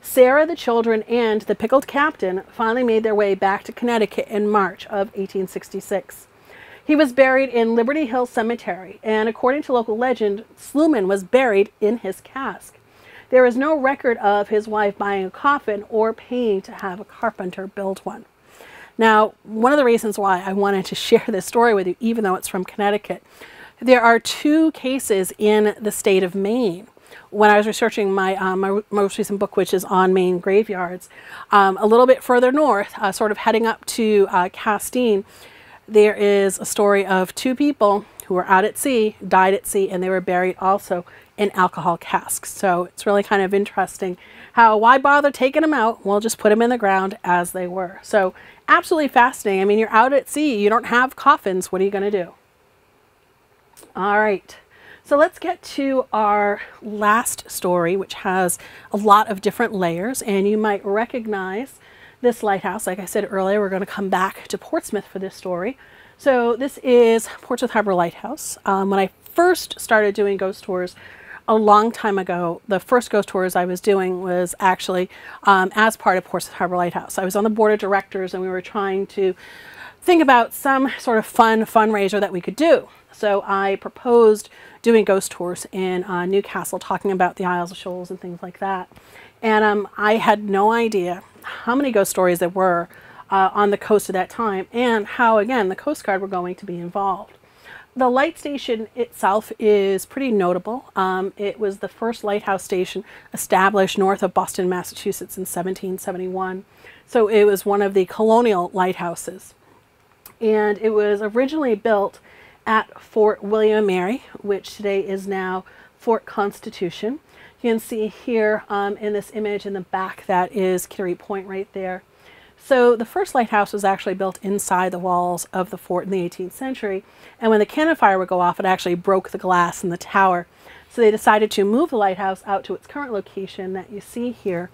Sarah, the children, and the pickled captain finally made their way back to Connecticut in March of 1866. He was buried in Liberty Hill Cemetery, and according to local legend, Sluman was buried in his cask. There is no record of his wife buying a coffin or paying to have a carpenter build one. Now, one of the reasons why I wanted to share this story with you, even though it's from Connecticut, there are two cases in the state of Maine. When I was researching my, um, my most recent book, which is on Maine graveyards, um, a little bit further north, uh, sort of heading up to uh, Castine, there is a story of two people who were out at sea, died at sea, and they were buried also in alcohol casks. So it's really kind of interesting how, why bother taking them out? We'll just put them in the ground as they were. So absolutely fascinating. I mean, you're out at sea, you don't have coffins. What are you going to do? All right. So let's get to our last story, which has a lot of different layers, and you might recognize this lighthouse. Like I said earlier, we're going to come back to Portsmouth for this story. So this is Portsmouth Harbor Lighthouse. Um, when I first started doing ghost tours a long time ago, the first ghost tours I was doing was actually um, as part of Portsmouth Harbor Lighthouse. I was on the board of directors and we were trying to think about some sort of fun fundraiser that we could do. So I proposed doing ghost tours in uh, New Castle, talking about the Isles of Shoals and things like that. And um, I had no idea how many ghost stories there were uh, on the coast at that time and how, again, the Coast Guard were going to be involved. The light station itself is pretty notable. Um, it was the first lighthouse station established north of Boston, Massachusetts in 1771. So it was one of the colonial lighthouses. And it was originally built at Fort William Mary, which today is now Fort Constitution. You can see here um, in this image in the back that is Kittery Point right there. So the first lighthouse was actually built inside the walls of the fort in the 18th century. And when the cannon fire would go off, it actually broke the glass in the tower. So they decided to move the lighthouse out to its current location that you see here.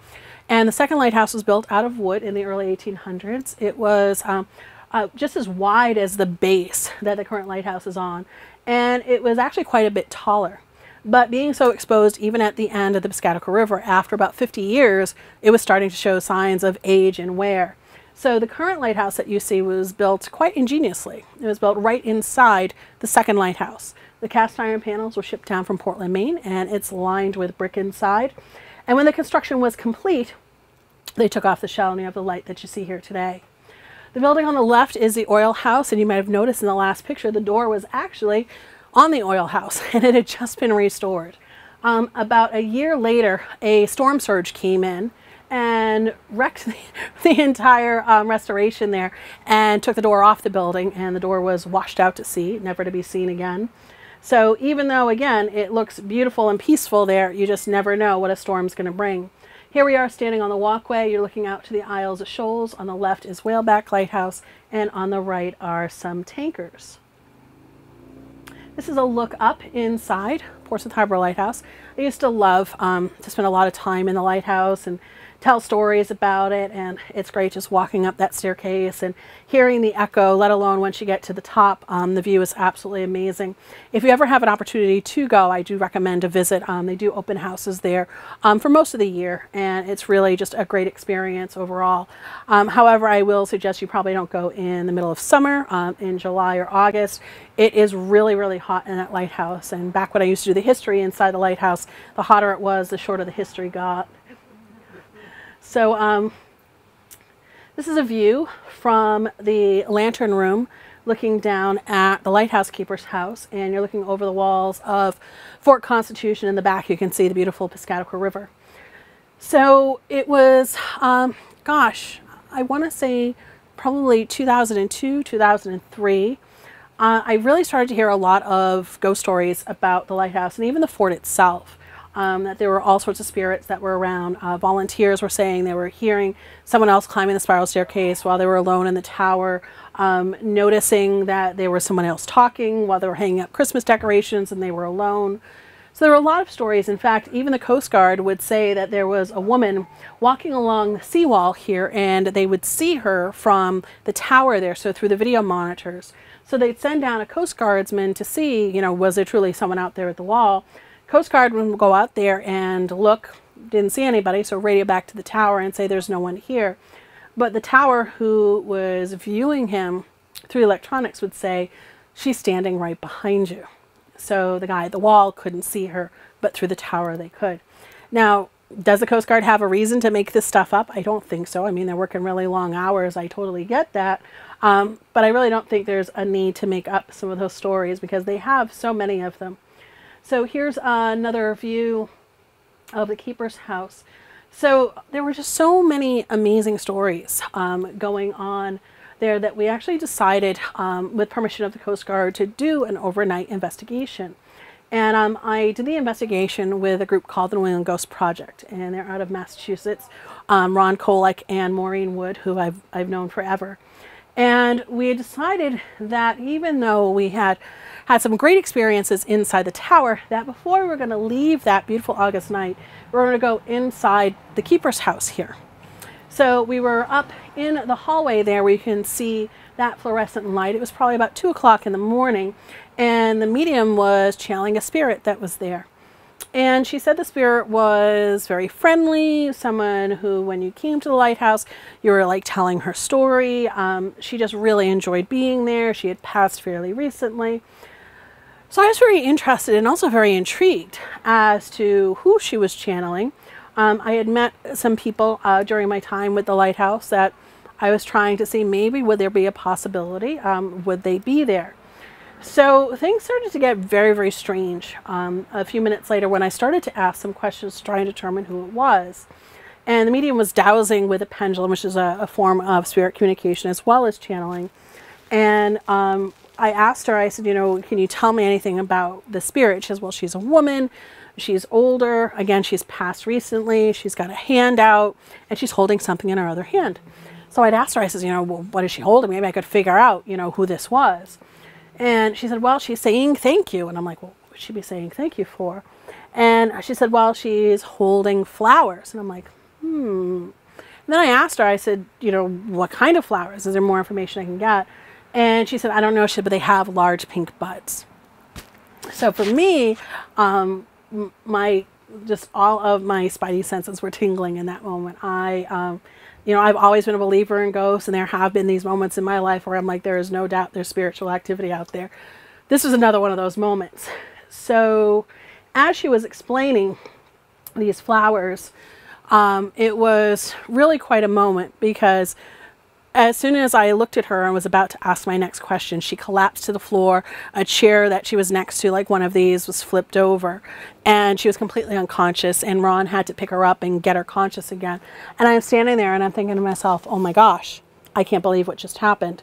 And the second lighthouse was built out of wood in the early 1800s. It was um, uh, just as wide as the base that the current lighthouse is on, and it was actually quite a bit taller. But being so exposed, even at the end of the Piscataqua River, after about 50 years, it was starting to show signs of age and wear. So the current lighthouse that you see was built quite ingeniously. It was built right inside the second lighthouse. The cast iron panels were shipped down from Portland, Maine, and it's lined with brick inside. And when the construction was complete, they took off the shell and you have the light that you see here today. The building on the left is the oil house, and you might have noticed in the last picture the door was actually on the oil house and it had just been restored. Um, about a year later, a storm surge came in and wrecked the, the entire um, restoration there and took the door off the building, and the door was washed out to sea, never to be seen again. So even though, again, it looks beautiful and peaceful there, you just never know what a storm's going to bring. Here we are standing on the walkway. You're looking out to the Isles of Shoals. On the left is Whaleback Lighthouse, and on the right are some tankers. This is a look up inside Portsmouth Harbor Lighthouse. I used to love um, to spend a lot of time in the lighthouse and tell stories about it and it's great just walking up that staircase and hearing the echo let alone once you get to the top um, the view is absolutely amazing. If you ever have an opportunity to go i do recommend a visit. Um, they do open houses there um, for most of the year and it's really just a great experience overall. Um, however i will suggest you probably don't go in the middle of summer um, in july or august. It is really really hot in that lighthouse and back when i used to do the history inside the lighthouse the hotter it was the shorter the history got so um, this is a view from the lantern room looking down at the lighthouse keeper's house and you're looking over the walls of Fort Constitution in the back you can see the beautiful Piscataqua River. So it was, um, gosh, I want to say probably 2002, 2003. Uh, I really started to hear a lot of ghost stories about the lighthouse and even the fort itself um, that there were all sorts of spirits that were around. Uh, volunteers were saying they were hearing someone else climbing the spiral staircase while they were alone in the tower, um, noticing that there was someone else talking while they were hanging up Christmas decorations and they were alone. So there were a lot of stories. In fact, even the Coast Guard would say that there was a woman walking along the seawall here and they would see her from the tower there, so through the video monitors. So they'd send down a Coast Guardsman to see, you know, was there truly someone out there at the wall. Coast Guard would go out there and look, didn't see anybody, so radio back to the tower and say there's no one here. But the tower who was viewing him through electronics would say, she's standing right behind you. So the guy at the wall couldn't see her, but through the tower they could. Now, does the Coast Guard have a reason to make this stuff up? I don't think so. I mean, they're working really long hours. I totally get that. Um, but I really don't think there's a need to make up some of those stories because they have so many of them. So here's another view of the keeper's house. So there were just so many amazing stories um, going on there that we actually decided, um, with permission of the Coast Guard, to do an overnight investigation. And um, I did the investigation with a group called the New England Ghost Project, and they're out of Massachusetts. Um, Ron Kolek and Maureen Wood, who I've, I've known forever. And we decided that even though we had had some great experiences inside the tower, that before we're going to leave that beautiful August night, we're going to go inside the keeper's house here. So we were up in the hallway there where you can see that fluorescent light. It was probably about 2 o'clock in the morning, and the medium was channeling a spirit that was there. And she said the spirit was very friendly, someone who, when you came to the lighthouse, you were like telling her story. Um, she just really enjoyed being there. She had passed fairly recently. So I was very interested and also very intrigued as to who she was channeling. Um, I had met some people uh, during my time with the lighthouse that I was trying to see maybe would there be a possibility, um, would they be there? So things started to get very, very strange um, a few minutes later when I started to ask some questions trying to determine who it was. And the medium was dowsing with a pendulum, which is a, a form of spirit communication as well as channeling. And um, I asked her, I said, you know, can you tell me anything about the spirit? She says, well, she's a woman. She's older. Again, she's passed recently. She's got a hand out and she's holding something in her other hand. So I'd asked her, I says, you know, well, what is she holding? Maybe I could figure out, you know, who this was. And she said, well, she's saying thank you. And I'm like, well, what would she be saying thank you for? And she said, well, she's holding flowers. And I'm like, hmm. then I asked her, I said, you know, what kind of flowers? Is there more information I can get? And she said, I don't know, but they have large pink buds. So for me, um, my just all of my spidey senses were tingling in that moment. I, um, you know, I've always been a believer in ghosts, and there have been these moments in my life where I'm like, there is no doubt there's spiritual activity out there. This was another one of those moments. So, as she was explaining these flowers, um, it was really quite a moment because as soon as I looked at her and was about to ask my next question, she collapsed to the floor. A chair that she was next to, like one of these, was flipped over, and she was completely unconscious. And Ron had to pick her up and get her conscious again. And I'm standing there and I'm thinking to myself, "Oh my gosh, I can't believe what just happened."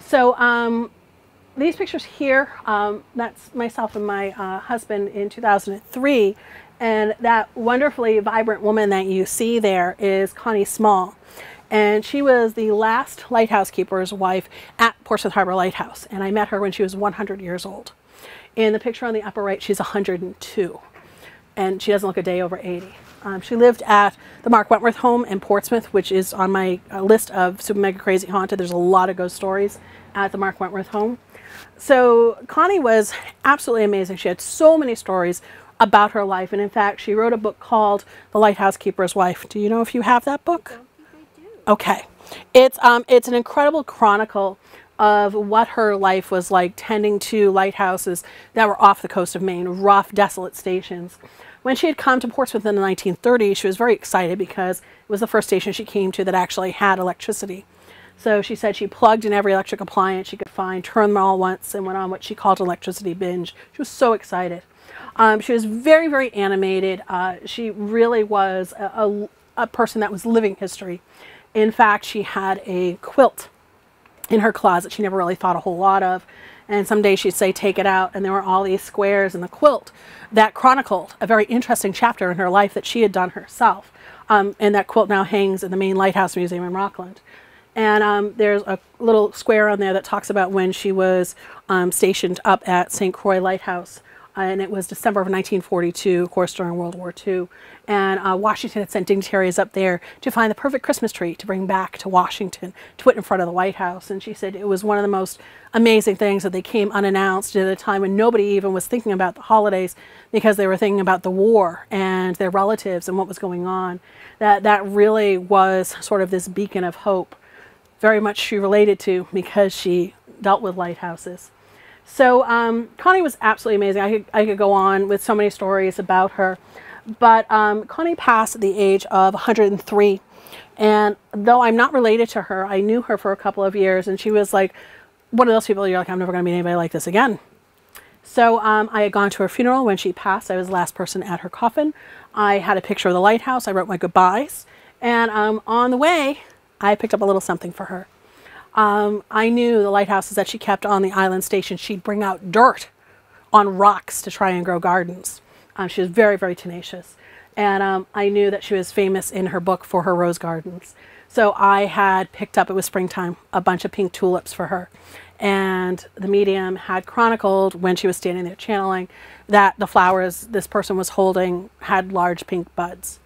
So um, these pictures here, um, that's myself and my uh, husband in 2003. And that wonderfully vibrant woman that you see there is Connie Small. And she was the last lighthouse keeper's wife at Portsmouth Harbor Lighthouse. And I met her when she was 100 years old. In the picture on the upper right, she's 102. And she doesn't look a day over 80. Um, she lived at the Mark Wentworth home in Portsmouth, which is on my uh, list of Super Mega Crazy Haunted. There's a lot of ghost stories at the Mark Wentworth home. So Connie was absolutely amazing. She had so many stories about her life. And in fact, she wrote a book called The Lighthouse Keeper's Wife. Do you know if you have that book? Okay. It's um it's an incredible chronicle of what her life was like tending to lighthouses that were off the coast of Maine, rough, desolate stations. When she had come to Portsmouth in the 1930s, she was very excited because it was the first station she came to that actually had electricity. So she said she plugged in every electric appliance she could find, turned them all once, and went on what she called electricity binge. She was so excited. Um, she was very, very animated. Uh, she really was a, a, a person that was living history. In fact, she had a quilt in her closet she never really thought a whole lot of. And some days she'd say, take it out. And there were all these squares in the quilt that chronicled a very interesting chapter in her life that she had done herself. Um, and that quilt now hangs in the Maine Lighthouse Museum in Rockland. And um, there's a little square on there that talks about when she was um, stationed up at St. Croix Lighthouse and it was December of 1942, of course, during World War II. And uh, Washington had sent dignitaries up there to find the perfect Christmas tree to bring back to Washington, to put in front of the White House. And she said it was one of the most amazing things that they came unannounced at a time when nobody even was thinking about the holidays because they were thinking about the war and their relatives and what was going on. That, that really was sort of this beacon of hope, very much she related to because she dealt with lighthouses. So um, Connie was absolutely amazing. I could, I could go on with so many stories about her. But um, Connie passed at the age of 103. And though I'm not related to her, I knew her for a couple of years. And she was like one of those people you're like, I'm never going to meet anybody like this again. So um, I had gone to her funeral when she passed. I was the last person at her coffin. I had a picture of the lighthouse. I wrote my goodbyes. And um, on the way, I picked up a little something for her. Um, I knew the lighthouses that she kept on the island station, she'd bring out dirt on rocks to try and grow gardens. Um, she was very, very tenacious. And um, I knew that she was famous in her book for her rose gardens. So I had picked up, it was springtime, a bunch of pink tulips for her. And the medium had chronicled when she was standing there channeling that the flowers this person was holding had large pink buds.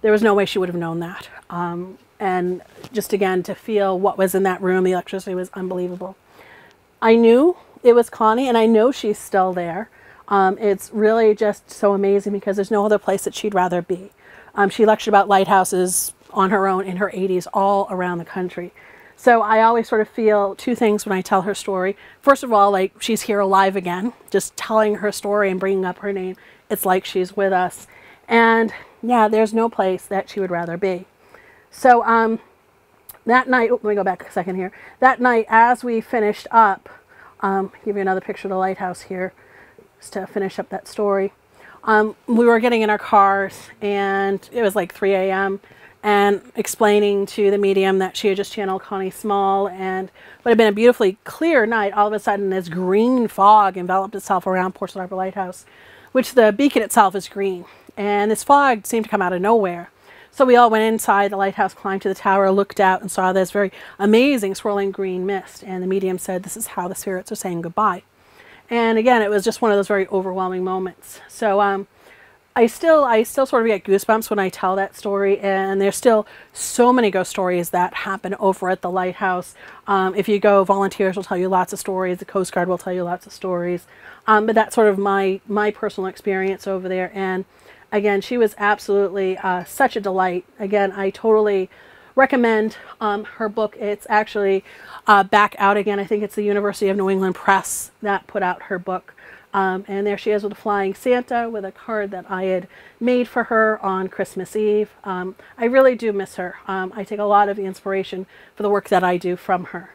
There was no way she would have known that. Um, and just again to feel what was in that room the electricity was unbelievable. I knew it was connie and i know she's still there. Um, it's really just so amazing because there's no other place that she'd rather be. Um, she lectured about lighthouses on her own in her 80s all around the country. So i always sort of feel two things when i tell her story. First of all like she's here alive again just telling her story and bringing up her name. It's like she's with us. And yeah there's no place that she would rather be so um, that night, oh, let me go back a second here. That night, as we finished up, um, give you another picture of the lighthouse here, just to finish up that story. Um, we were getting in our cars, and it was like 3 a.m. and explaining to the medium that she had just channeled Connie Small, and what had been a beautifully clear night, all of a sudden this green fog enveloped itself around Portsmouth Harbor Lighthouse, which the beacon itself is green, and this fog seemed to come out of nowhere. So we all went inside the lighthouse, climbed to the tower, looked out, and saw this very amazing swirling green mist. And the medium said, This is how the spirits are saying goodbye. And again, it was just one of those very overwhelming moments. So um, I still I still sort of get goosebumps when I tell that story, and there's still so many ghost stories that happen over at the lighthouse. Um, if you go, volunteers will tell you lots of stories. The Coast Guard will tell you lots of stories. Um, but that's sort of my my personal experience over there. And again, she was absolutely uh, such a delight. Again, I totally recommend um, her book. It's actually uh, back out again. I think it's the University of New England Press that put out her book. Um, and there she is with a flying Santa with a card that I had made for her on Christmas Eve. Um, I really do miss her. Um, I take a lot of the inspiration for the work that I do from her.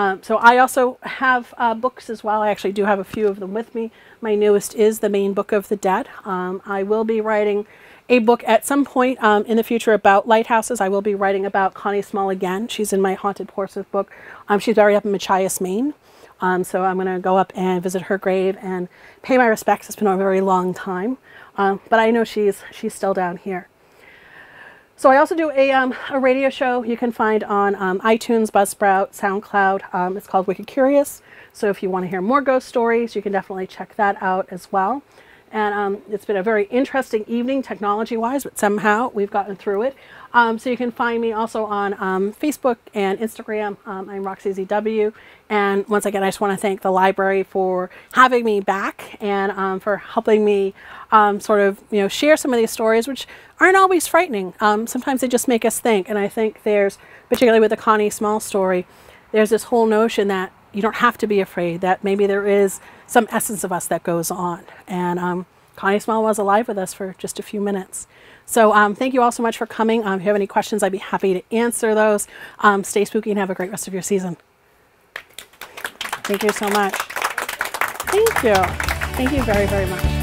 Um, so I also have uh, books as well. I actually do have a few of them with me. My newest is The Maine Book of the Dead. Um, I will be writing a book at some point um, in the future about lighthouses. I will be writing about Connie Small again. She's in my Haunted Portsmouth book. she's buried up in Machias, Maine. Um, so I'm going to go up and visit her grave and pay my respects. It's been a very long time, um, but I know she's she's still down here. So I also do a, um, a radio show you can find on um, iTunes, Buzzsprout, SoundCloud. Um, it's called Wicked Curious. So if you want to hear more ghost stories, you can definitely check that out as well. And um, it's been a very interesting evening technology-wise, but somehow we've gotten through it. Um, so you can find me also on um, Facebook and Instagram. Um, I'm Roxie ZW. And once again, I just want to thank the library for having me back and um, for helping me um, sort of you know share some of these stories, which aren't always frightening. Um, sometimes they just make us think. And I think there's, particularly with the Connie Small story, there's this whole notion that you don't have to be afraid, that maybe there is some essence of us that goes on. And Connie Small was alive with us for just a few minutes. So um, thank you all so much for coming. Um, if you have any questions, I'd be happy to answer those. Um, stay spooky and have a great rest of your season. Thank you so much. Thank you. Thank you very, very much.